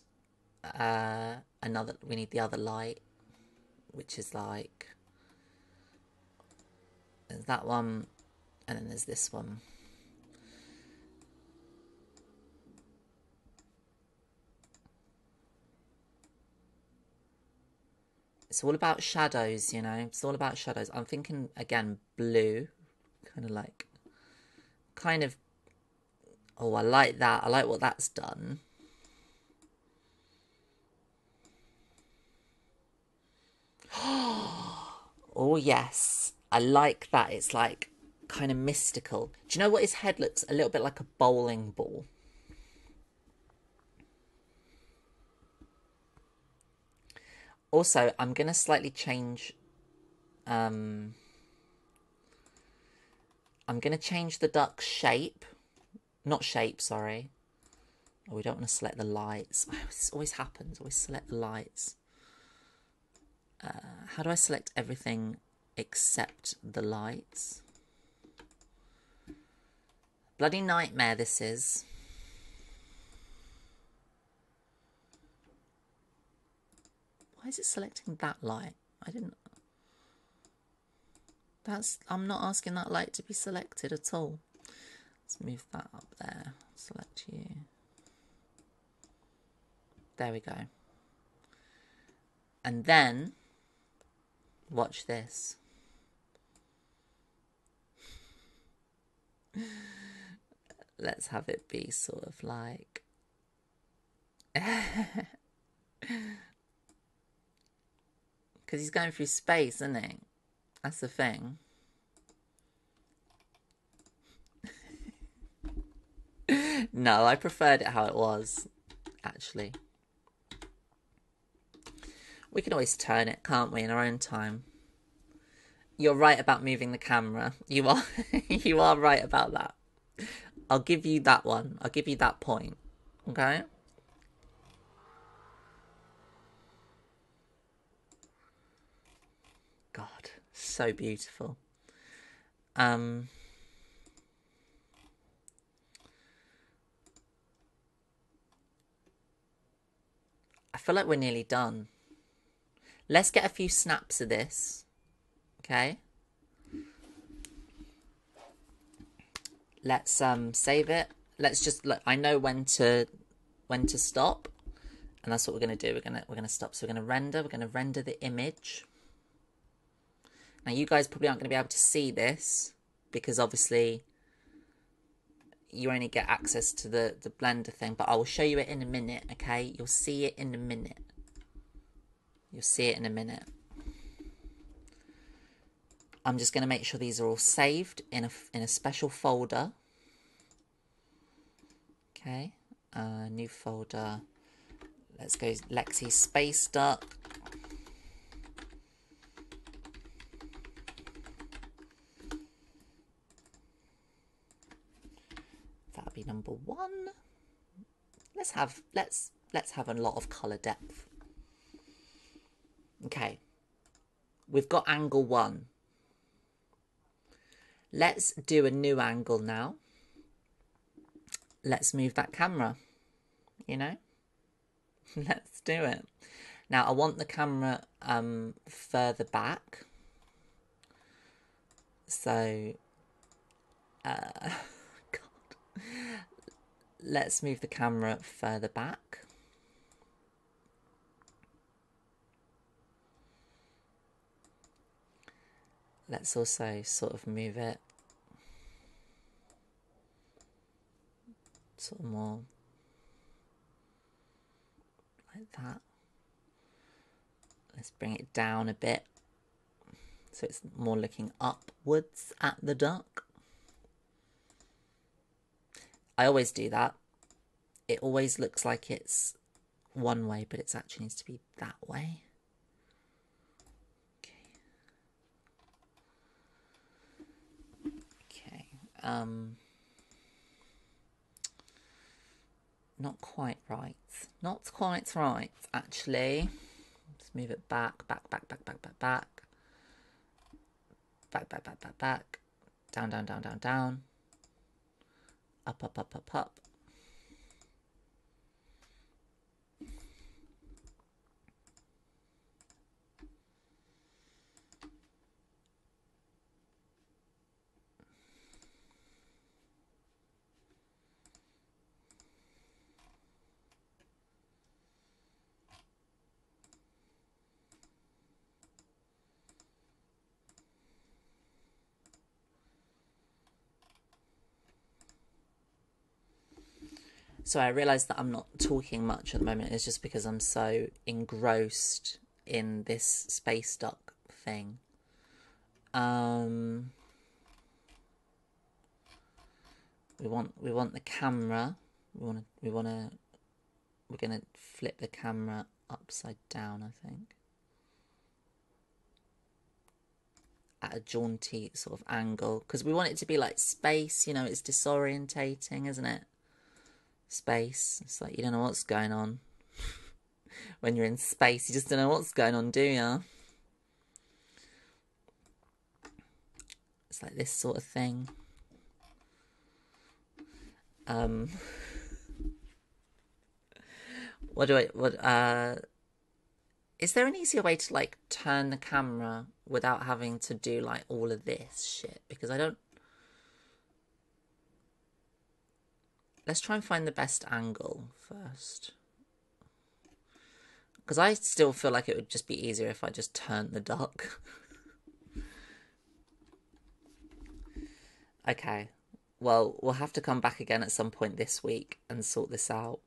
uh another. We need the other light, which is like there's that one, and then there's this one. it's all about shadows, you know. It's all about shadows. I'm thinking again blue, kind of like, kind of. Oh, I like that. I like what that's done. oh yes, I like that. It's like kind of mystical. Do you know what his head looks a little bit like a bowling ball? Also, I'm going to slightly change... Um, I'm going to change the duck's shape. Not shape, sorry. Oh, we don't want to select the lights. This always happens. Always select the lights. Uh, how do I select everything except the lights? Bloody nightmare this is. Why is it selecting that light? I didn't... That's... I'm not asking that light to be selected at all. Let's move that up there. Select you. There we go. And then, watch this. Let's have it be sort of like... Because he's going through space, isn't he? That's the thing. no, I preferred it how it was, actually. We can always turn it, can't we, in our own time? You're right about moving the camera. You are you are right about that. I'll give you that one. I'll give you that point. Okay? God, so beautiful. Um, I feel like we're nearly done. Let's get a few snaps of this. Okay. Let's um save it. Let's just look. I know when to when to stop, and that's what we're gonna do. We're gonna we're gonna stop. So we're gonna render. We're gonna render the image. Now you guys probably aren't gonna be able to see this because obviously you only get access to the the blender thing. But I will show you it in a minute. Okay, you'll see it in a minute. You'll see it in a minute. I'm just going to make sure these are all saved in a, in a special folder. Okay, uh, new folder. Let's go Lexi Space Duck. That'll be number one. Let's have let's let's have a lot of color depth. Okay, we've got angle one. Let's do a new angle now. Let's move that camera, you know? Let's do it. Now, I want the camera um, further back. So, uh, God. Let's move the camera further back. Let's also sort of move it sort of more like that. Let's bring it down a bit so it's more looking upwards at the duck. I always do that. It always looks like it's one way, but it actually needs to be that way. Okay. Okay. Um. Not quite right. Not quite right, actually. Let's move it back, back, back, back, back, back, back. Back, back, back, back, back. Down, down, down, down, down. Up, up, up, up, up. So I realize that I'm not talking much at the moment. It's just because I'm so engrossed in this space duck thing. Um, we want we want the camera. We want to we want to we're gonna flip the camera upside down. I think at a jaunty sort of angle because we want it to be like space. You know, it's disorientating, isn't it? Space. It's like you don't know what's going on. when you're in space, you just don't know what's going on, do you? It's like this sort of thing. Um, what do I, what, uh, is there an easier way to like turn the camera without having to do like all of this shit? Because I don't, let's try and find the best angle first. Because I still feel like it would just be easier if I just turned the duck. okay. Well, we'll have to come back again at some point this week and sort this out.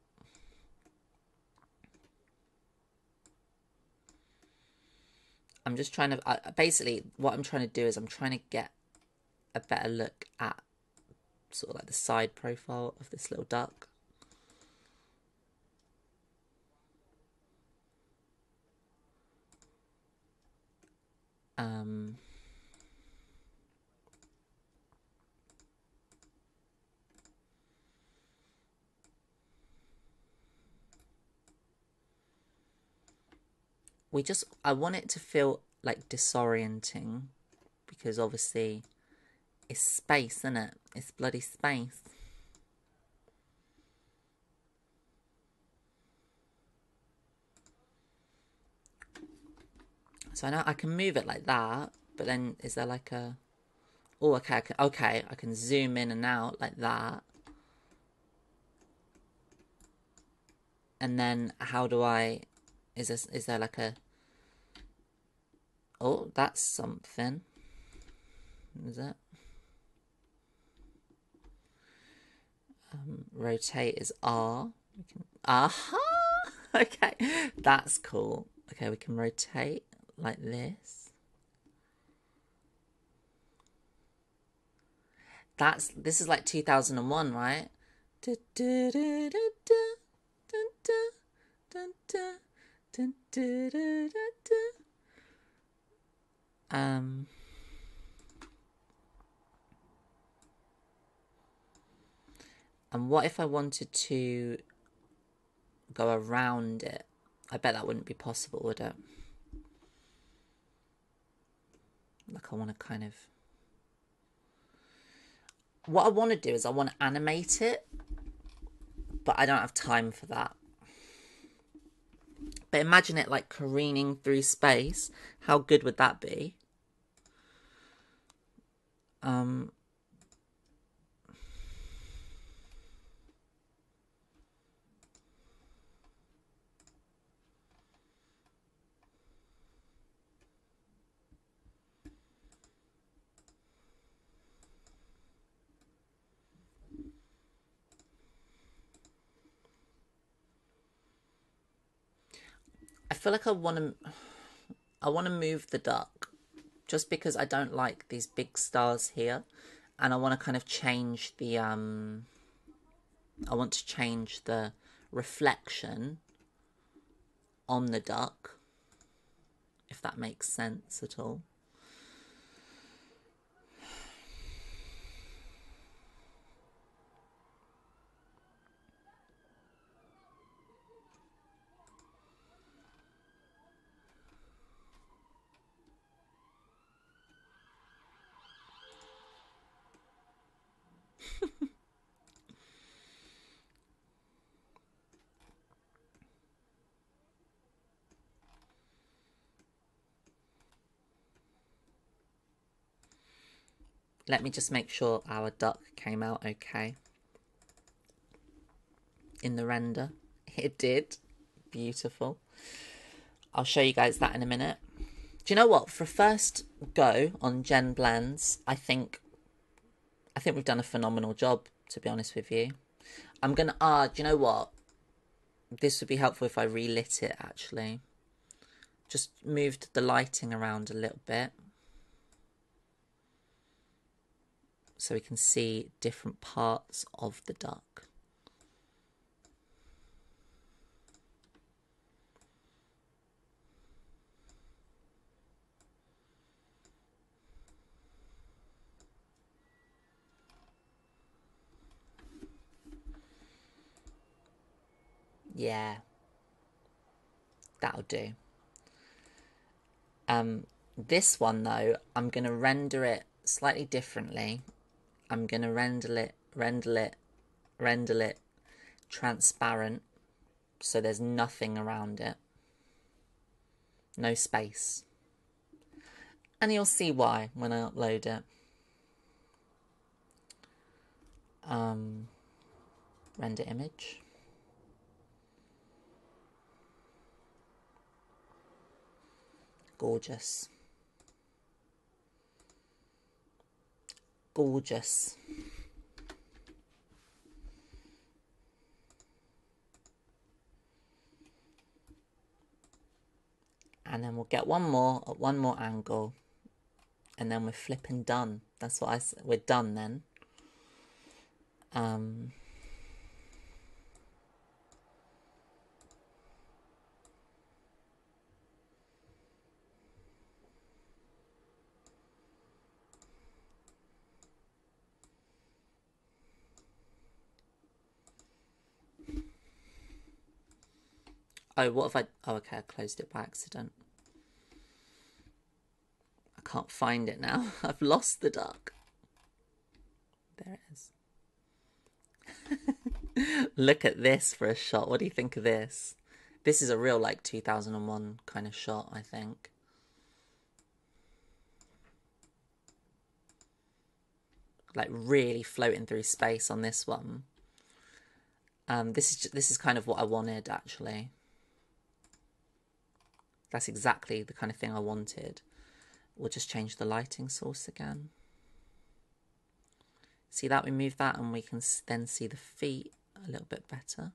I'm just trying to, uh, basically, what I'm trying to do is I'm trying to get a better look at sort of like the side profile of this little duck. Um, we just, I want it to feel like disorienting because obviously it's space, isn't it? It's bloody space. So I know I can move it like that, But then is there like a... Oh, okay, I can, okay, I can zoom in and out like that. And then how do I... Is this, is there like a... Oh, that's something. Is it? Um, rotate is R. We can, aha! okay, that's cool. Okay, we can rotate like this. That's this is like 2001, right? Um And what if I wanted to go around it? I bet that wouldn't be possible, would it? Like I want to kind of... What I want to do is I want to animate it, but I don't have time for that. But imagine it like careening through space. How good would that be? Um, feel like I want to I want to move the duck just because I don't like these big stars here and I want to kind of change the um I want to change the reflection on the duck if that makes sense at all. Let me just make sure our duck came out okay. In the render. It did. Beautiful. I'll show you guys that in a minute. Do you know what? For a first go on Jen Blends, I think I think we've done a phenomenal job, to be honest with you. I'm gonna ah, do you know what? This would be helpful if I relit it actually. Just moved the lighting around a little bit. So we can see different parts of the duck. Yeah, that'll do. Um, this one though, I'm going to render it slightly differently I'm going to render it, render it, render it transparent so there's nothing around it. No space. And you'll see why when I upload it. Um, render image. Gorgeous. Gorgeous. And then we'll get one more at one more angle. And then we're flipping done. That's what I said. We're done then. Um... Oh, what if I... Oh, okay, I closed it by accident. I can't find it now. I've lost the duck. There it is. Look at this for a shot. What do you think of this? This is a real, like, 2001 kind of shot, I think. like really floating through space on this one. Um, this is this is kind of what I wanted actually. That's exactly the kind of thing I wanted. We'll just change the lighting source again. See that we move that and we can then see the feet a little bit better.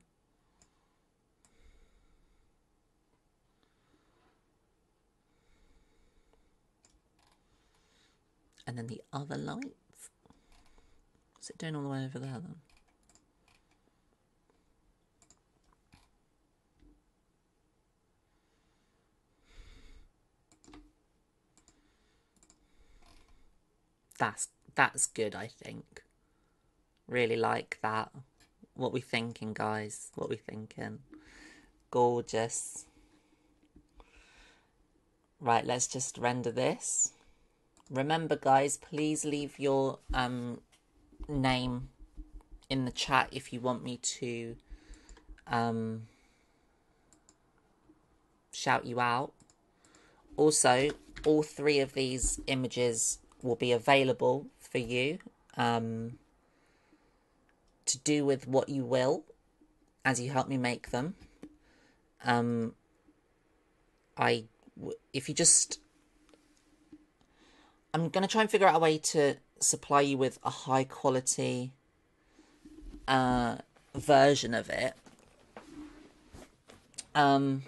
And then the other lights. What's it doing all the way over there then? That's that's good, I think. Really like that. What we thinking, guys? What we thinking? Gorgeous. Right, let's just render this. Remember, guys, please leave your um, name in the chat if you want me to um, shout you out. Also, all three of these images will be available for you um, to do with what you will as you help me make them. Um, I, if you just I'm going to try and figure out a way to supply you with a high quality uh, version of it. Um,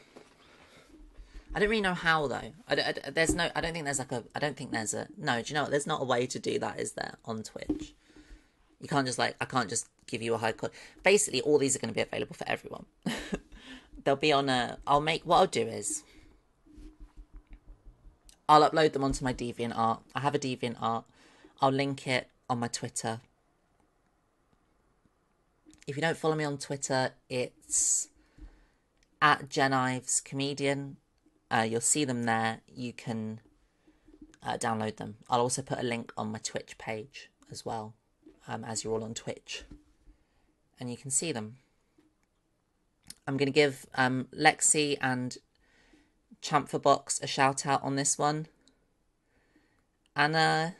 I don't really know how though. I, I, there's no. I don't think there's like a. I don't think there's a. No, do you know what? There's not a way to do that, is there, on Twitch? You can't just like. I can't just give you a high quality. Basically, all these are going to be available for everyone. They'll be on a. I'll make. What I'll do is. I'll upload them onto my DeviantArt. I have a DeviantArt. I'll link it on my Twitter. If you don't follow me on Twitter, it's at Jen Ives Comedian. Uh, you'll see them there. You can uh, download them. I'll also put a link on my Twitch page as well, um, as you're all on Twitch. And you can see them. I'm going to give um, Lexi and Chamfer Box a shout out on this one. Uh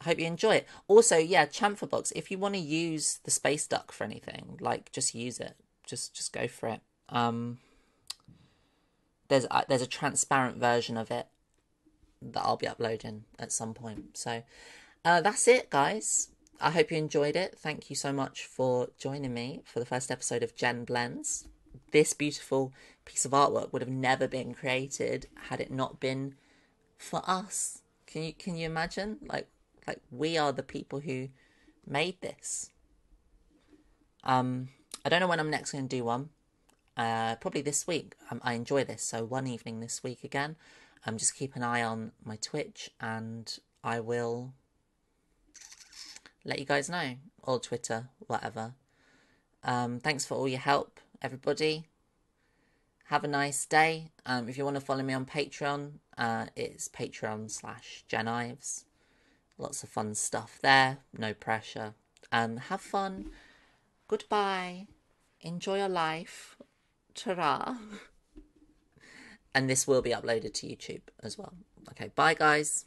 I hope you enjoy it. Also, yeah, Chamfer Box, if you want to use the space duck for anything, like just use it. Just just go for it. Um there's uh, there's a transparent version of it that I'll be uploading at some point. So uh, that's it, guys. I hope you enjoyed it. Thank you so much for joining me for the first episode of Jen Blends. This beautiful piece of artwork would have never been created had it not been for us. Can you can you imagine? Like like we are the people who made this. Um, I don't know when I'm next going to do one. Uh, probably this week. Um, I enjoy this, so one evening this week again. Um, just keep an eye on my Twitch, and I will let you guys know, or Twitter, whatever. Um, thanks for all your help, everybody have a nice day. Um, if you want to follow me on Patreon, uh, it's Patreon slash Jen Ives. Lots of fun stuff there. No pressure. Um, have fun. Goodbye. Enjoy your life. Ta And this will be uploaded to YouTube as well. Okay, bye guys.